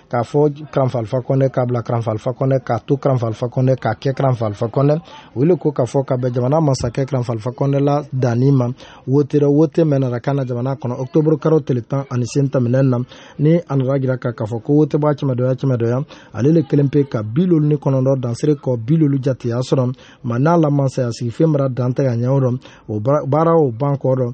k'a fɔ karanfalifa kɔnɛ k'a bila karanfalifa kɔnɛ k'a to karanfalifa kɔnɛ k'a kɛ karanfalifa kɔnɛ o le ko k'a fɔ ka bɛn jamana masakɛ karanfalifa kɔnɛ la danni ma wotere wote mɛnara ka na jamana kɔnɔ octobre karo tile tan ani sen tɛmɛnɛn na ni a nana jira ka k'a fɔ ko wote b'a cɛmɛdɔya cɛmɛdɔya ale le kelen pe ka bi lolu ni kɔnɔdɔ dansere kɔ bi lolu jateya sɔrɔ ma n'a la mansaya sigi fen bara dan tɛ ka ɲɛ o rɔ o baara o ban kɔ rɔ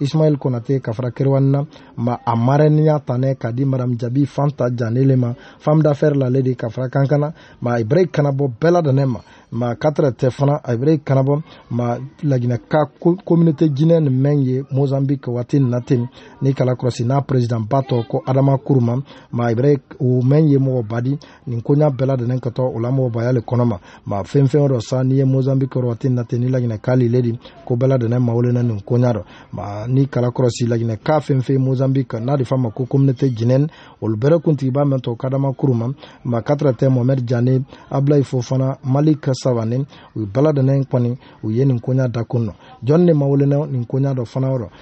ismaɛl konate ka fara kerewan na ma a marɛniya tanɛ ka di madam jabi fanta janele ma femme d'affaire lale de ka fara kankana ma ibrahim kanabɔ bɛɛ la danɛ ma ma katra tɛ fana ibrahim kanabɔ ma laginɛ ka communauté jinɛ ni mɛn ye mozambique waati na ten ni kala kɔlɔsi n'a président ba tɔ ko adama kuruma ma ibrahim o mɛn ye mɔgɔ badi nin koɲa bɛɛ ladenen ka tɔ o la mɔgɔ baya le kɔnɔ ma ma fɛn fɛn dɔ sa n'i ye mozambique kɔrɔ waati na ten ni laginɛ ka lile di ko bɛɛ ladenen mawolena nin koɲa dɔ ma ni kala kɔrɔsi laginɛ ka fɛn fɛn mozambique n'a de fa ma ko communauté jinɛn olu bɛrɛ kuntigi b'a mɛn tɔ kadama kuru ma ma katra tɛ mohamɛd jane ablayi fo fana mali ka sabane u bɛɛ ladenen kɔni u ye nin koɲa dakun nɔ jɔnni de mawolena nin koɲa dɔ fana yɔrɔ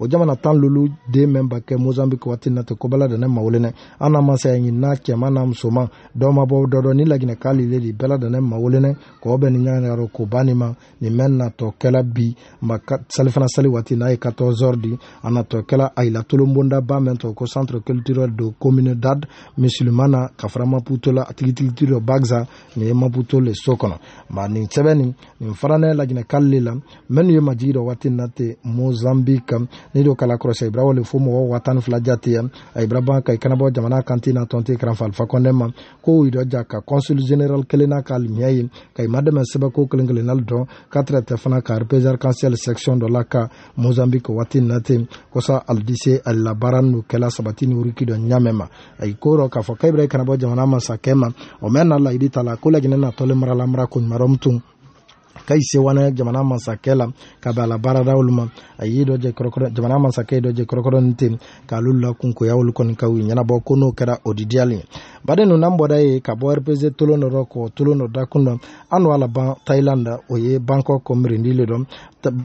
o jamana tan lolu den mɛn ba kɛ mozambique waati na ten kobala dana mawolenɛ an na masaya ɲinina cɛman na musoman dɔ ma bɔ dɔ dɔ ni laginɛ k'ale le de bɛla dana mawolenɛ k'o bɛ ni ɲagayɔrɔ ko ba ni ma nin mɛn natɔ kɛla bi ma salifana sali waati n'a ye 14 heures di a natɔ kɛla ayila tolonbonda ba mɛn tɔ ko centre culturel de communidad musulmana ka fara maputo la a tigitigiti dɔ bagza nin ye maputo le so kɔnɔ ma nin sɛbɛn nin nin faranɛ laginɛ k'ale la minnu ye majigi dɔ waati na te mozambique ni do kala kɔrɔsɛ ibra wale fo mɔgɔ wa tan fila jate a ibra ban ka i kanabɔ jamana kanti na tɔnte karanfa alfa kɔnɛ ma ko idɔ ja ka consul general kelen na ka alimiya ye ka ima dɛmɛ sɛbɛ ko kelen kelenna dɔn ka tɛrɛtɛ fana ka repesar kansɛl section dɔ la ka mozambique waati na te kosa alidise alilabara n'u kɛla sabati ni uriki dɔ ɲamɛ ma a yi ko rɔ k'a fɔ ka ibra i kanabɔ jamana masakɛ ma o mɛ na layidi ta la ko laginɛ na tɔle marala mara koɲumarɔm tun ka i sewana jamana masakɛ la ka bɛn a la baarada olu ma a y'i dɔ jɛ kɔrɔkɔrɔ jamana masakɛ ye dɔ jɛ kɔrɔkɔrɔ ni ten k'alu lakunkoya olu kɔni ka u ɲɛnabɔ ko n'o kɛra o didiyali ye baden ninnu n'an bɔda ye ka bɔ rpz tolon dɔ dɔ k'o tolon dɔ dakun dɔ an n'o a laban thailand o ye bankɔ kɔ mirindi le dɔn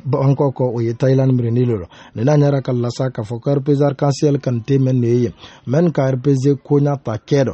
bankɔ kɔ o ye thailand mirindi le dɔn nin n'a ɲɛra ka lasa k'a fɔ ko rpz arc-en-ciel kanite mɛn ne ye mɛn ka rpz koɲa ta kɛ dɔ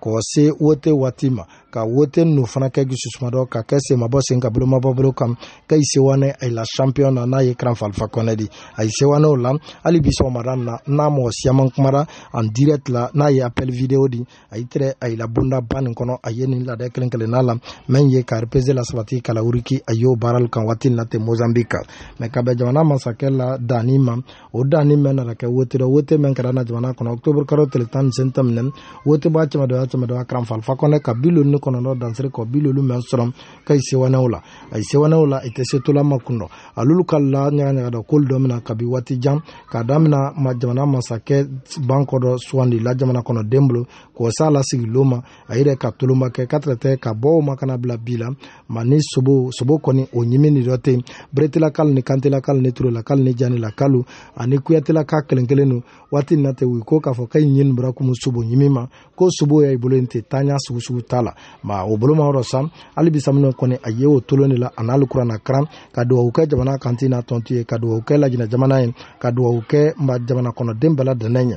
k'o se wote waati ma ka wote n'o fana kɛ dususumadɔ ka kɛ senmabɔ sen ka bolomabɔ bolo kan ka i sewane a la champion na n'a ye kran falifa kɔnɛ di a ye sewane o la hali bi sɔgɔmada na n'a mɔgɔ siyaman kumara en direct la n'a ye appel video di a yi tɛrɛ a yi la bonda ba nin kɔnɔ a ye nin laada kelen kelen n'a la mɛn ye ka repese la sabati kalawuriki a y'o baarali kan waati na tɛ mozambique kan mɛ ka bɛn jamana masakɛ la danni ma o danni mɛn nana kɛ wote dɔ wote mɛn kɛra na jamana kɔnɔ octobre kalo tile tan ni sen tɛmɛnɛ wote b'a cɛma dɔ y'a cɛma dɔ a karan falifa kɔnɛ ka bi lolu ni kɔnɔntɔn dansiri kɔ bi lolu mɛn sɔrɔ ka i sewanɛw la a i sewanɛw la i tɛ se tola ma kun dɔ alulu ka la ɲaga ɲaga dɔ k'olu dɔ mina kabi waati jan k'a damina ma jamana masakɛ ban kɔ dɔ suwandi la jamana kɔnɔ den bolo k'o s'a la sigilo ma a yɛrɛ ka toloma kɛ katɛrɛ tɛ ka bɔ o ma kana bila bi la ma ni sobo sobo kɔni o ɲimi ni dɔ tɛ yen beretelakali ni kantelakali ni turelakali ni janilakalu ani kuyatelaka kelen kelen don waati na tɛ wuli ko k'a fɔ k'e ɲini bɔra kumu sobo ɲimi ma ko sobo y'a i bolo in tɛ tanya sugu sugu t'a la ma o boloma yɔrɔ sa hali bisa minnu kɔni a ye o tolon de la a n'ale kuranna karan ka dugawu kɛ jamana kanti n'a tɔnti ye ka dugawu kɛ lajinɛ jamana ye ka dugawu kɛ ma jamana kɔnɔden bɛɛ la dɛnɛ ye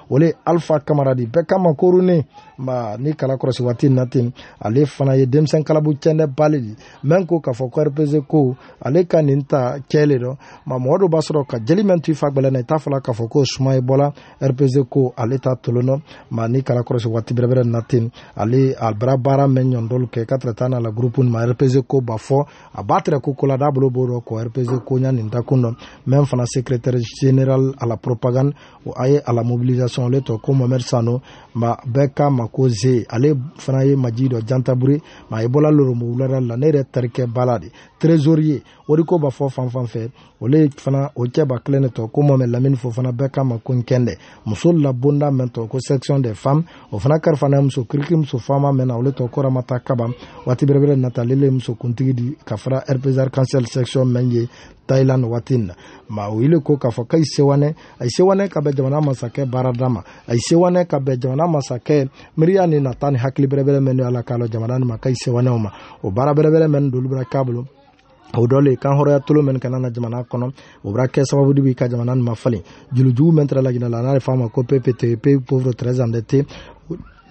o le alpha kamaradi bɛɛ kama korone ma ni kala kɔrɔsi waati na ten ale fana ye denmisɛn kalabu cɛndɛ bale di mɛn ko k'a fɔ ko rpz ko ale ka nin ta cɛ le dɔ ma mɔgɔ dɔ b'a sɔrɔ ka jeli mɛn t'i fa gbɛlɛ na i t'a fɔla k'a fɔ ko suma ye bɔla rpz ko ale ta tolon dɔ ma ni kala kɔrɔsi waati bɛrɛbɛrɛ na ten ale a bara baara mɛn ɲɔndɔlu kɛ ka tɛrɛ taa na la gurupu ma rpz ko b'a fɔ a b'a tɛrɛ ko kola d'a bolo b'o dɔ ko rpz ko ɲa nin dakun dɔ mɛn fana secrétaire général à la propagande o a ye ala mobilisation ale tɔ ko mohamɛd sano ma bɛɛ ka ma ko ze ale fana ye maji dɔ jantabure ma i bɔla loromo wulada la ne yɛrɛ tarikɛ bala de trésorier o de ko b'a fɔ fan fan fɛ ole fana o cɛba kelen de tɔ ko mohamɛd lamini fo fana bɛɛ ka ma ko nkɛndɛ muso labonda mɛn tɔ ko section des femmes o fana karifana muso kirikiri muso faama mɛn na ole tɔ kɔrɔmata kaba waati bɛrɛbɛrɛ natalele muso kuntigi di ka fara rpzar kansɛl section mɛn ye thailand waati in na ma o yile ko k'a fɔ k'a ye sewanɛ a ye sewanɛ ka bɛn jamana masakɛ baarada ma a ye sewanɛ ka bɛn jamana masakɛ miiriya ni nata ni hakili bɛrɛbɛrɛ mɛn don ala k'a lɔ jamana nin ma k'a ye sewanɛw ma o baara bɛrɛbɛrɛ mɛn dolu bɛra k'a bolo o dɔ le kan hɔrɔya tolo mɛn kana na jamana kɔnɔ o bɛra kɛ sababu de bi ka jamana nin ma falen julujugu mɛn tɛra lajina la n'a de fɔ a ma ko ppt pe pauvre très endetté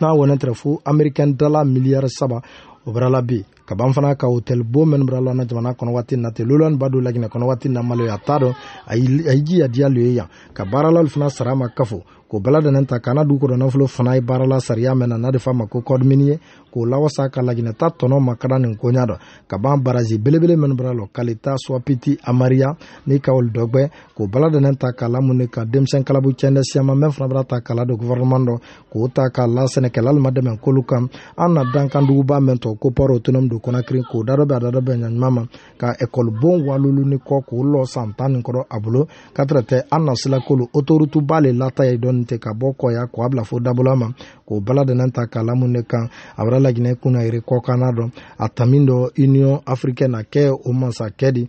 n'a wɔnɛ tɛrɛ fo américain dala miliyari saba o bɛra la bi ka ban fana ka hotel bo mɛn bra lɔna jamana kɔnɔ waati na te lolɔni ba do laginɛ kɔnɔ waati na malo a t'a dɔn a yi jiya diya lo ye yan ka baaralaw fana sara ma kafo k'o bala dɛnɛn ta kana du kɔnɔ nafolo fana ye baarala sariya mɛn na n'a de f'a ma ko kɔdimini ye k'o lawasa ka laginɛta tɔnɔ ma kada nin koɲa dɔ ka ban barazi belebele mɛn bra lɔ kalita suwapiti amariya ni kawol dɔgbɛ k'o bala dɛnɛ ta k'a lamu de ka denmisɛn kalabu cɛndɛ siyama mɛ fana bɛna ta kala don gouvernement dɔ k'o ta k'a la sɛnɛkɛlali ma dɛmɛ kolu kan an na dankan duguba mɛn tɔ ko port autonome do kɔnakiri k'o dadɔ bɛ a dadɔ bɛ ɲaɲuman ma ka ekɔli bon walulu ni kɔ k'o lɔ san tan ni kɔrɔ a bolo ka tɛrɛ tɛ an na sila kolu autoroute ba le lata ye dɔɔni tɛ ka bɔ kɔya k'a bila fo dabola ma k'o bala dɛnɛ ta k'a lamu de kan a bɛra laginɛ kunna yiri kɔkanna dɔ a tamin dɔ union africaine a kɛ o mansakɛ di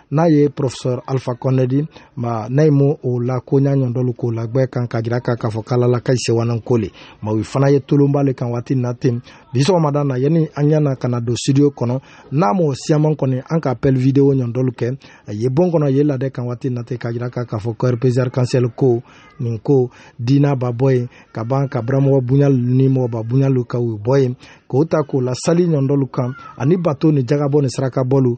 n'a ye professeur alpha kɔnɛdi ma n'a ye mo o la ko n y'a ɲɔndɔlu k'o lagbɛ kan ka jira ka k'a fɔ kalala ka sewananko le ma u fana ye tolonba le kan waati na ten bi sɔgɔmada na yanni an ɲana ka na don studio kɔnɔ n'a m'o siyaman kɔni an ka appel video ɲɔndɔlu kɛ a ye bon kɔnɔ ye ladɛ kan waati na ten ka jira ka k'a fɔ krpzr kansɛl ko nin ko diina ba bɔ yen ka ban ka baramɔgɔ bunyalu ni mɔgɔba bunyalu ka u bɔ yen k'o ta k'o la sali ɲɔndɔlu kan ani bato ni jagabɔ ni sarakabɔlu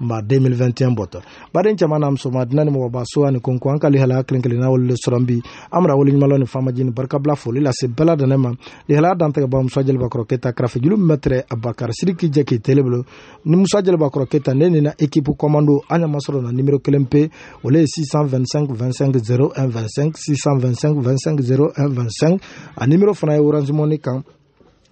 ma 2021 bɔtɔ baden cɛman na musoma dunan ni mɔgɔba so ani konko an ka lihalaya kelen kelenna wale le sɔrɔn bi an bara wale ɲumanlɔ ni famaji ni barikabila foli lase bɛɛ la dɛnɛ ma lihalaya dantigɛba musa jeliba kɔrɔ keta karafe julu mɛtrɛ abakar siriki jɛ k'i tele bolo ni musa jeliba kɔrɔ keta ne nina ekipu kɔmando an ɲama sɔrɔ na nimero kelen pe ole ye 625 25 01 25 625 25 01 25 a nimero fana ye orange money kan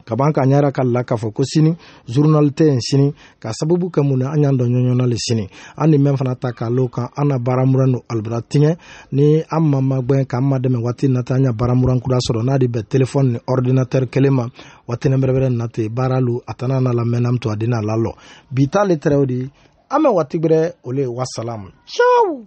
ka ban k'an yɛrɛ ka la k'a fɔ ko sini zurunali tɛ yen sini ka sababu kɛ mun na an y'an dɔn ɲɔgɔnna le sini an ni mɛn fana ta k'a lo kan an na baaramuran no alibara tiɲɛ ni an ma magɛn k'an ma dɛmɛ waati nata an ya baaramuran kura sɔrɔ n'a de bɛ telefɔni ni ɔridinatɛri kelen ma waati nɛnbɛrɛbɛrɛ na ten baara lo a tana na lamɛn na to a dina la lɔ bi t'ale tɛrɛw de an bɛ waati bɛrɛ o le wasalamu ciao